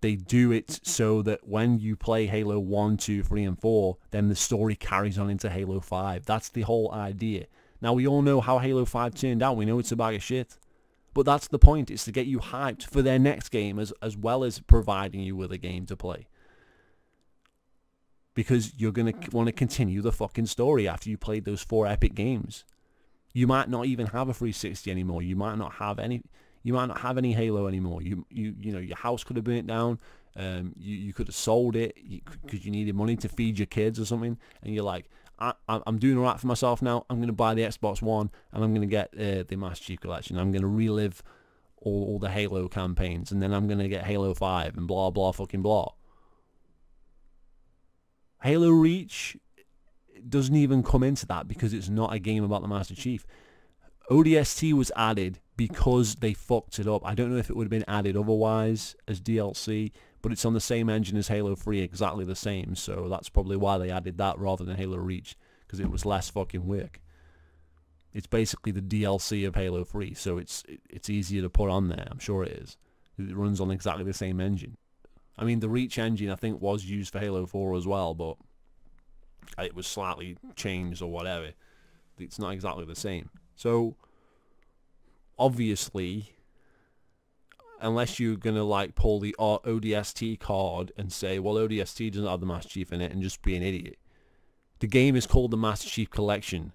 they do it so that when you play Halo 1, 2, 3 and 4, then the story carries on into Halo 5. That's the whole idea. Now we all know how Halo 5 turned out. We know it's a bag of shit. But that's the point. It's to get you hyped for their next game as, as well as providing you with a game to play. Because you're going to want to continue the fucking story after you played those four epic games. You might not even have a 360 anymore. You might not have any you might not have any Halo anymore. You you you know your house could have burnt down. Um, you you could have sold it because you, you needed money to feed your kids or something, and you're like, I, I'm doing all right for myself now. I'm going to buy the Xbox One and I'm going to get uh, the Master Chief Collection. I'm going to relive all, all the Halo campaigns and then I'm going to get Halo 5 and blah, blah, fucking blah. Halo Reach doesn't even come into that because it's not a game about the Master Chief. ODST was added because they fucked it up. I don't know if it would have been added otherwise as DLC, but it's on the same engine as Halo 3, exactly the same. So that's probably why they added that rather than Halo Reach, because it was less fucking work. It's basically the DLC of Halo 3, so it's it's easier to put on there. I'm sure it is. It runs on exactly the same engine. I mean, the Reach engine I think was used for Halo 4 as well, but it was slightly changed or whatever. It's not exactly the same. So obviously unless you're going to like pull the ODST card and say, well, ODST doesn't have the Master Chief in it and just be an idiot. The game is called the Master Chief Collection.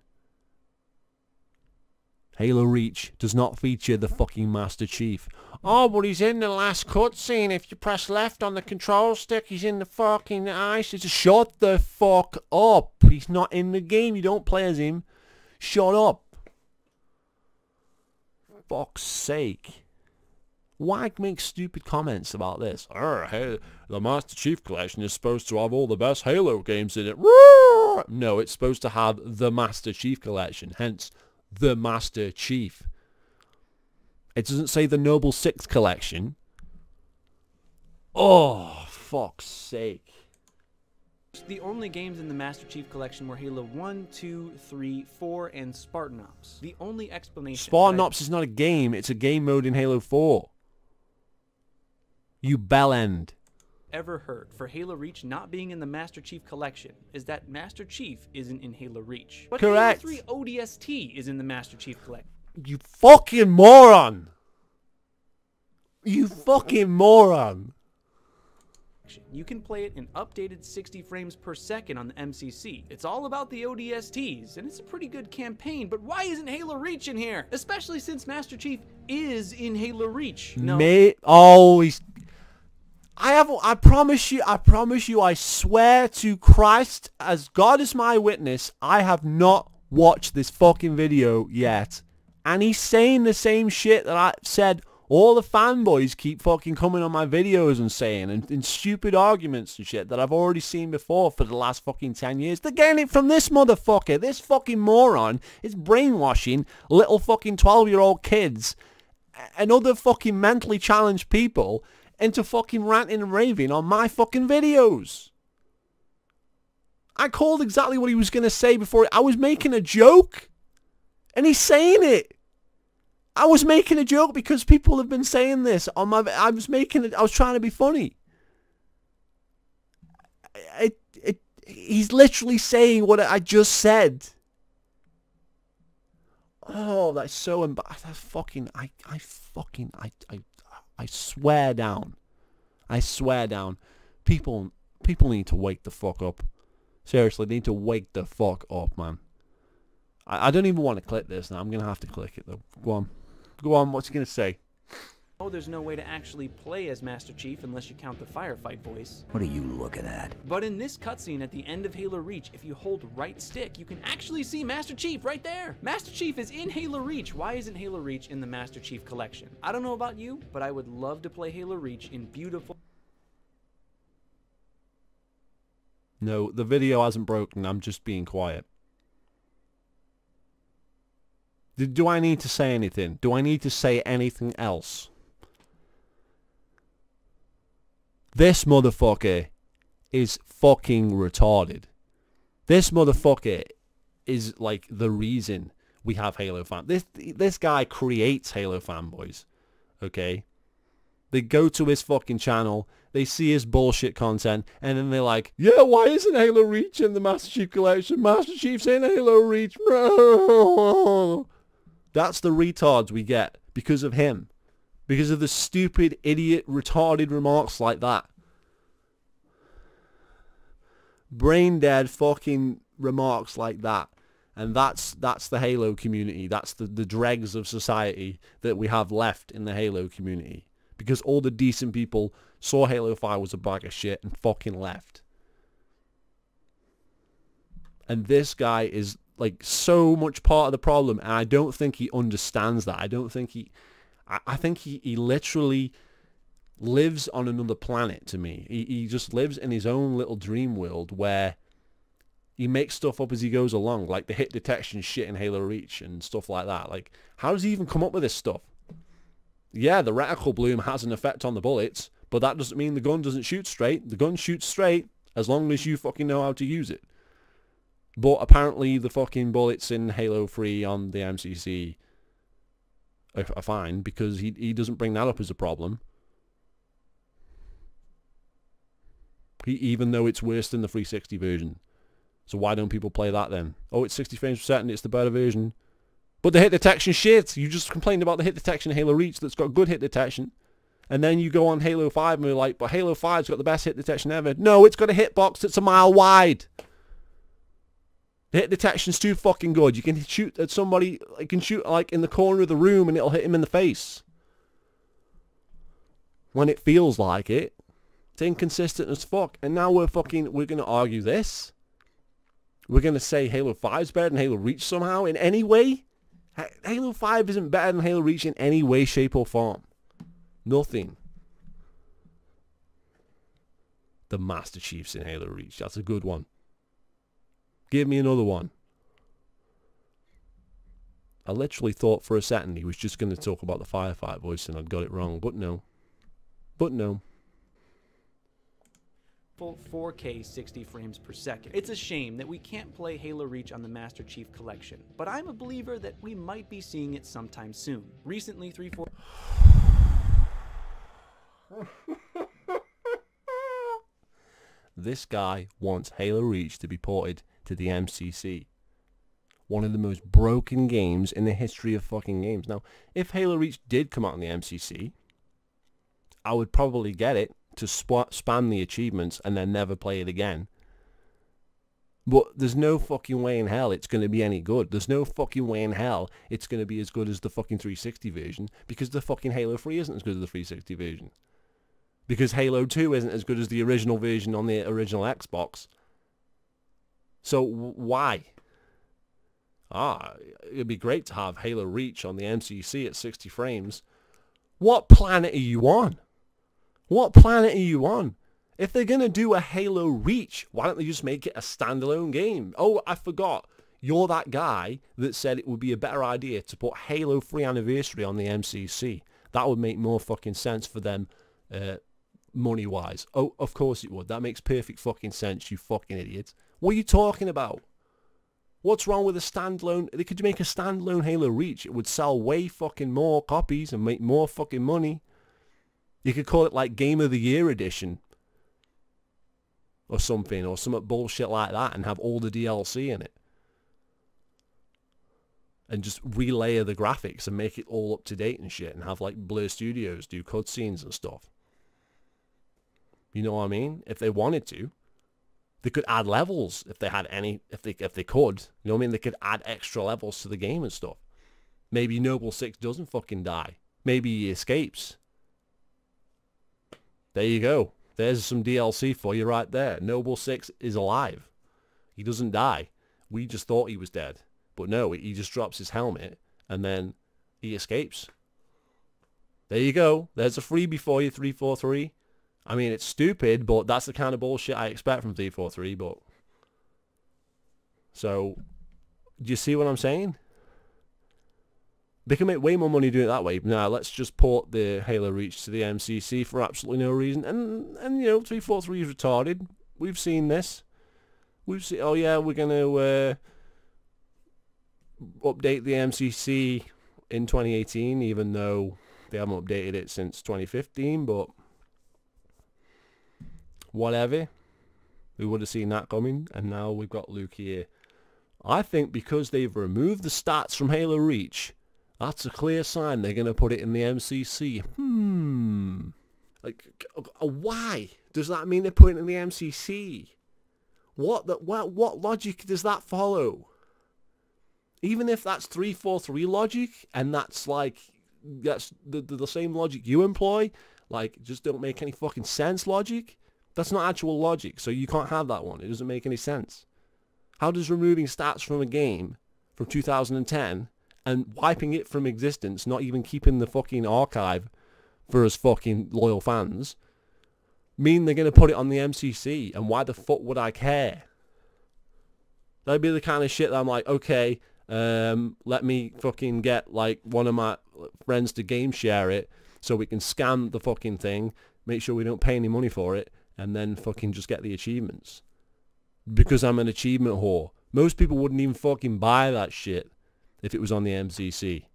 Halo Reach does not feature the fucking Master Chief. Oh, but he's in the last cutscene. If you press left on the control stick, he's in the fucking ice. It's a shut the fuck up. He's not in the game. You don't play as him. Shut up. Fuck's sake. Why make stupid comments about this? hey, the Master Chief Collection is supposed to have all the best Halo games in it. No, it's supposed to have the Master Chief Collection, hence the Master Chief. It doesn't say the Noble Six Collection. Oh, fuck's sake. The only games in the Master Chief Collection were Halo 1, 2, 3, 4, and Spartan Ops. The only explanation... Spartan Ops is not a game, it's a game mode in Halo 4. You bellend. Ever heard for Halo Reach not being in the Master Chief collection is that Master Chief isn't in Halo Reach. But Correct. Halo 3 ODST is in the Master Chief collection. You fucking moron! You fucking moron! You can play it in updated 60 frames per second on the MCC. It's all about the ODSTs, and it's a pretty good campaign, but why isn't Halo Reach in here? Especially since Master Chief is in Halo Reach. No. May oh, he's I have, I promise you, I promise you, I swear to Christ, as God is my witness, I have not watched this fucking video yet. And he's saying the same shit that I said all the fanboys keep fucking coming on my videos and saying and, and stupid arguments and shit that I've already seen before for the last fucking 10 years. They're getting it from this motherfucker. This fucking moron is brainwashing little fucking 12 year old kids and other fucking mentally challenged people into fucking ranting and raving on my fucking videos. I called exactly what he was going to say before. I was making a joke. And he's saying it. I was making a joke because people have been saying this on my... I was making it... I was trying to be funny. It, it, he's literally saying what I just said. Oh, that's so embarrassing. That's fucking... I, I fucking... I, I, I swear down. I swear down. People people need to wake the fuck up. Seriously, they need to wake the fuck up, man. I, I don't even want to click this now. I'm going to have to click it, though. Go on. Go on. What's he going to say? Oh, there's no way to actually play as Master Chief unless you count the firefight voice. What are you looking at? But in this cutscene at the end of Halo Reach, if you hold right stick, you can actually see Master Chief right there. Master Chief is in Halo Reach. Why isn't Halo Reach in the Master Chief collection? I don't know about you, but I would love to play Halo Reach in beautiful No, the video hasn't broken. I'm just being quiet. Do, do I need to say anything? Do I need to say anything else? This motherfucker is fucking retarded. This motherfucker is like the reason we have Halo fan. This this guy creates Halo fanboys. Okay? They go to his fucking channel, they see his bullshit content, and then they're like, yeah, why isn't Halo Reach in the Master Chief Collection? Master Chief's in Halo Reach. Bro. That's the retards we get because of him. Because of the stupid, idiot, retarded remarks like that. Brain dead fucking remarks like that. And that's that's the Halo community. That's the, the dregs of society that we have left in the Halo community because all the decent people saw Halo 5 was a bag of shit and fucking left. And this guy is like so much part of the problem and I don't think he understands that. I don't think he I, think he, he literally lives on another planet to me. He, he just lives in his own little dream world where he makes stuff up as he goes along, like the hit detection shit in Halo Reach and stuff like that. Like, how does he even come up with this stuff? yeah, the reticle bloom has an effect on the bullets, but that doesn't mean the gun doesn't shoot straight. The gun shoots straight as long as you fucking know how to use it. But apparently the fucking bullets in Halo 3 on the MCC are, are fine because he, he doesn't bring that up as a problem. He, even though it's worse than the 360 version. So why don't people play that then? Oh, it's 60 frames per second, it's the better version. But the hit detection shit. You just complained about the hit detection in Halo Reach that's got good hit detection. And then you go on Halo 5 and you're like, but Halo 5's got the best hit detection ever. No, it's got a hitbox that's a mile wide. The hit detection's too fucking good. You can shoot at somebody, you can shoot like in the corner of the room and it'll hit him in the face. When it feels like it. It's inconsistent as fuck. And now we're fucking, we're going to argue this. We're going to say Halo 5's better than Halo Reach somehow in any way. Halo 5 isn't better than Halo Reach in any way, shape or form. Nothing. The Master Chiefs in Halo Reach. That's a good one. Give me another one. I literally thought for a second he was just going to talk about the firefight voice and I'd got it wrong, but no. But no. 4K 60 frames per second. It's a shame that we can't play Halo Reach on the Master Chief Collection, but I'm a believer that we might be seeing it sometime soon. Recently, 3-4... this guy wants Halo Reach to be ported to the MCC. One of the most broken games in the history of fucking games. Now, if Halo Reach did come out on the MCC, I would probably get it to sp- spam the achievements and then never play it again. But there's no fucking way in hell it's going to be any good. There's no fucking way in hell it's going to be as good as the fucking 360 version because the fucking Halo 3 isn't as good as the 360 version. Because Halo 2 isn't as good as the original version on the original Xbox. So why? Ah, it'd be great to have Halo Reach on the MCC at 60 frames. What planet are you on? What planet are you on? If they're going to do a Halo Reach, why don't they just make it a standalone game? Oh, I forgot. You're that guy that said it would be a better idea to put Halo 3 Anniversary on the MCC. That would make more fucking sense for them uh, money-wise. Oh, of course it would. That makes perfect fucking sense, you fucking idiot. What are you talking about? What's wrong with a standalone? They could make a standalone Halo Reach. It would sell way fucking more copies and make more fucking money. You could call it like Game of the Year edition or something or some bullshit like that and have all the DLC in it. And just relayer the graphics and make it all up to date and shit and have like Blur Studios do cutscenes and stuff. You know what I mean? If they wanted to. They could add levels if they had any if they if they could. You know what I mean? They could add extra levels to the game and stuff. Maybe Noble Six doesn't fucking die. Maybe he escapes There you go. There's some DLC for you right there. Noble 6 is alive. He doesn't die. We just thought he was dead. But no, he just drops his helmet and then he escapes. There you go. There's a freebie for you, 343. I mean, it's stupid, but that's the kind of bullshit I expect from 343, but... So, do you see what I'm saying? They can make way more money doing it that way. Now, let's just port the Halo Reach to the MCC for absolutely no reason. And, and you know, 343 is retarded. We've seen this. We've seen, oh yeah, we're going to uh, update the MCC in 2018, even though they haven't updated it since 2015, but whatever. We would have seen that coming, and now we've got Luke here. I think because they've removed the stats from Halo Reach, that's a clear sign they're going to put it in the MCC. Hmm. Like, why does that mean they're putting it in the MCC? What, the, what, what logic does that follow? Even if that's 343 logic, and that's like, that's the, the, the same logic you employ, like, just don't make any fucking sense logic, that's not actual logic, so you can't have that one. It doesn't make any sense. How does removing stats from a game from 2010 and wiping it from existence, not even keeping the fucking archive for us fucking loyal fans, mean they're going to put it on the MCC? And why the fuck would I care? That'd be the kind of shit that I'm like, okay, um, let me fucking get like one of my friends to game share it so we can scan the fucking thing, make sure we don't pay any money for it, and then fucking just get the achievements. Because I'm an achievement whore. Most people wouldn't even fucking buy that shit if it was on the MCC.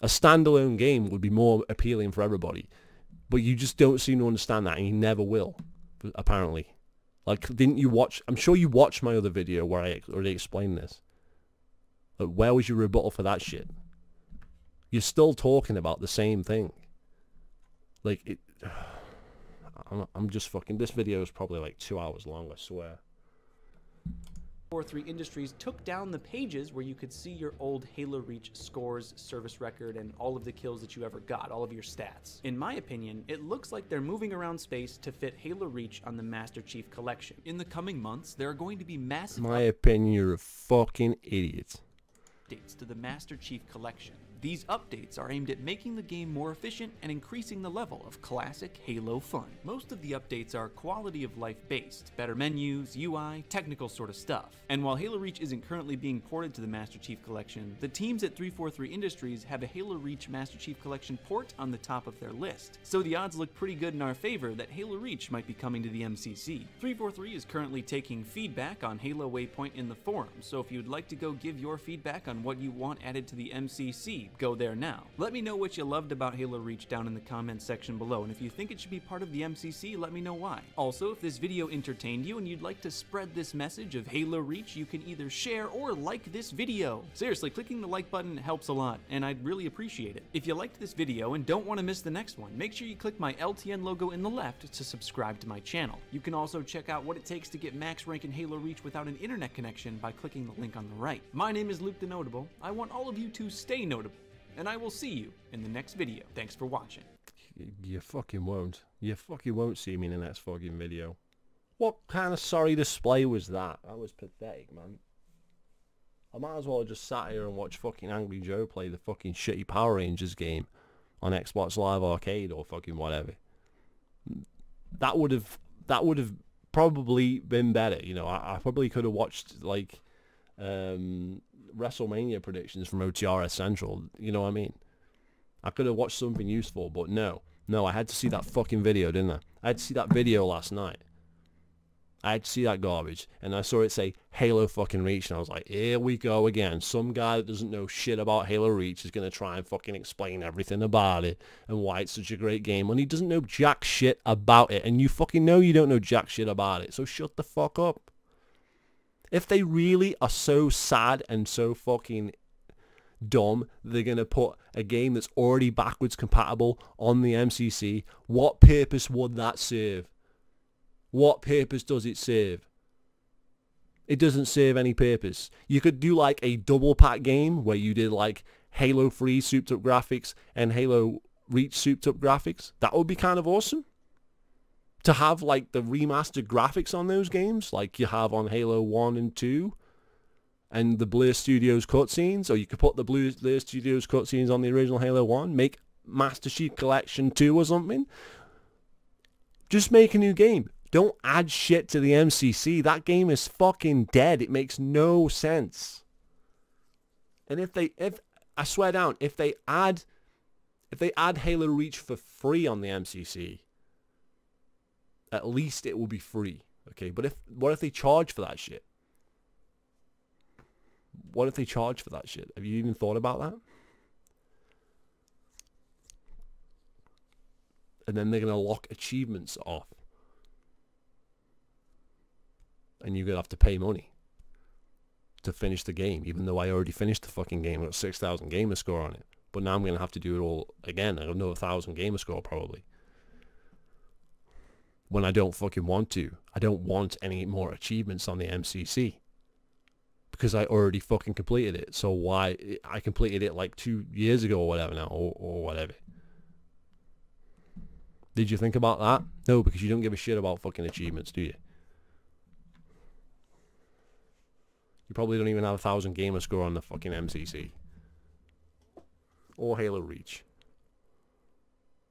A standalone game would be more appealing for everybody. But you just don't seem to understand that and you never will, apparently. Like, didn't you watch, I'm sure you watched my other video where I already explained this. Like, where was your rebuttal for that shit? You're still talking about the same thing. Like, it... I'm, I'm just fucking. This video is probably like two hours long. I swear. 43 Industries took down the pages where you could see your old Halo Reach scores, service record, and all of the kills that you ever got, all of your stats. In my opinion, it looks like they're moving around space to fit Halo Reach on the Master Chief Collection. In the coming months, there are going to be massive My opinion, you're a fucking idiot. updates to the Master Chief Collection. These updates are aimed at making the game more efficient and increasing the level of classic Halo fun. Most of the updates are quality of life based, better menus, UI, technical sort of stuff. And while Halo Reach isn't currently being ported to the Master Chief Collection, the teams at 343 Industries have a Halo Reach Master Chief Collection port on the top of their list. So the odds look pretty good in our favor that Halo Reach might be coming to the MCC. 343 is currently taking feedback on Halo Waypoint in the forum, so if you'd like to go give your feedback on what you want added to the MCC, go there now. Let me know what you loved about Halo Reach down in the comments section below, and if you think it should be part of the MCC, let me know why. Also, if this video entertained you and you'd like to spread this message of Halo Reach, you can either share or like this video. Seriously, clicking the like button helps a lot, and I'd really appreciate it. If you liked this video and don't want to miss the next one, make sure you click my LTN logo in the left to subscribe to my channel. You can also check out what it takes to get max rank in Halo Reach without an internet connection by clicking the link on the right. My name is Luke the Notable. I want all of you to stay notable and I will see you in the next video. Thanks for watching. You fucking won't. You fucking won't see me in the next fucking video. What kind of sorry display was that? That was pathetic, man. I might as well just sat here and watch fucking Angry Joe play the fucking shitty Power Rangers game on Xbox Live Arcade or fucking whatever. That would have that would have probably been better. You know, I, I probably could have watched like um, WrestleMania predictions from OTRS Central. You know what I mean? I could have watched something useful, but no. No, I had to see that fucking video, didn't I? I had to see that video last night. I had to see that garbage, and I saw it say Halo fucking Reach, and I was like, here we go again. Some guy that doesn't know shit about Halo Reach is going to try and fucking explain everything about it and why it's such a great game, when he doesn't know jack shit about it, and you fucking know you don't know jack shit about it, so shut the fuck up. If they really are so sad and so fucking dumb they're going to put a game that's already backwards compatible on the MCC, what purpose would that serve? What purpose does it serve? It doesn't serve any purpose. You could do like a double pack game where you did like Halo 3 souped up graphics and Halo Reach souped up graphics. That would be kind of awesome. To have like the remastered graphics on those games, like you have on Halo 1 and 2, and the Blur Studios cutscenes, or you could put the Blur Studios cutscenes on the original Halo 1, make Master Chief Collection 2 or something. Just make a new game. Don't add shit to the MCC. That game is fucking dead. It makes no sense. And if they, if I swear down, if they add, if they add Halo Reach for free on the MCC, at least it will be free. Okay, but if what if they charge for that shit? What if they charge for that shit? Have you even thought about that? And then they're gonna lock achievements off. And you're gonna have to pay money to finish the game, even though I already finished the fucking game. I got six thousand gamer score on it. But now I'm gonna have to do it all again. I got another thousand gamer score probably when I don't fucking want to. I don't want any more achievements on the MCC because I already fucking completed it. So why I completed it like two years ago or whatever now or, or whatever. Did you think about that? No, because you don't give a shit about fucking achievements, do you? You probably don't even have a thousand gamer score on the fucking MCC. Or Halo Reach.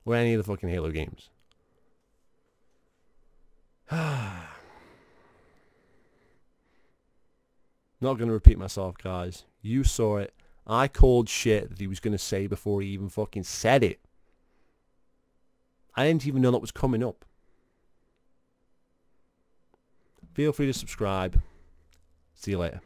Or any of the fucking Halo games. Not going to repeat myself, guys. You saw it. I called shit that he was going to say before he even fucking said it. I didn't even know that was coming up. Feel free to subscribe. See you later.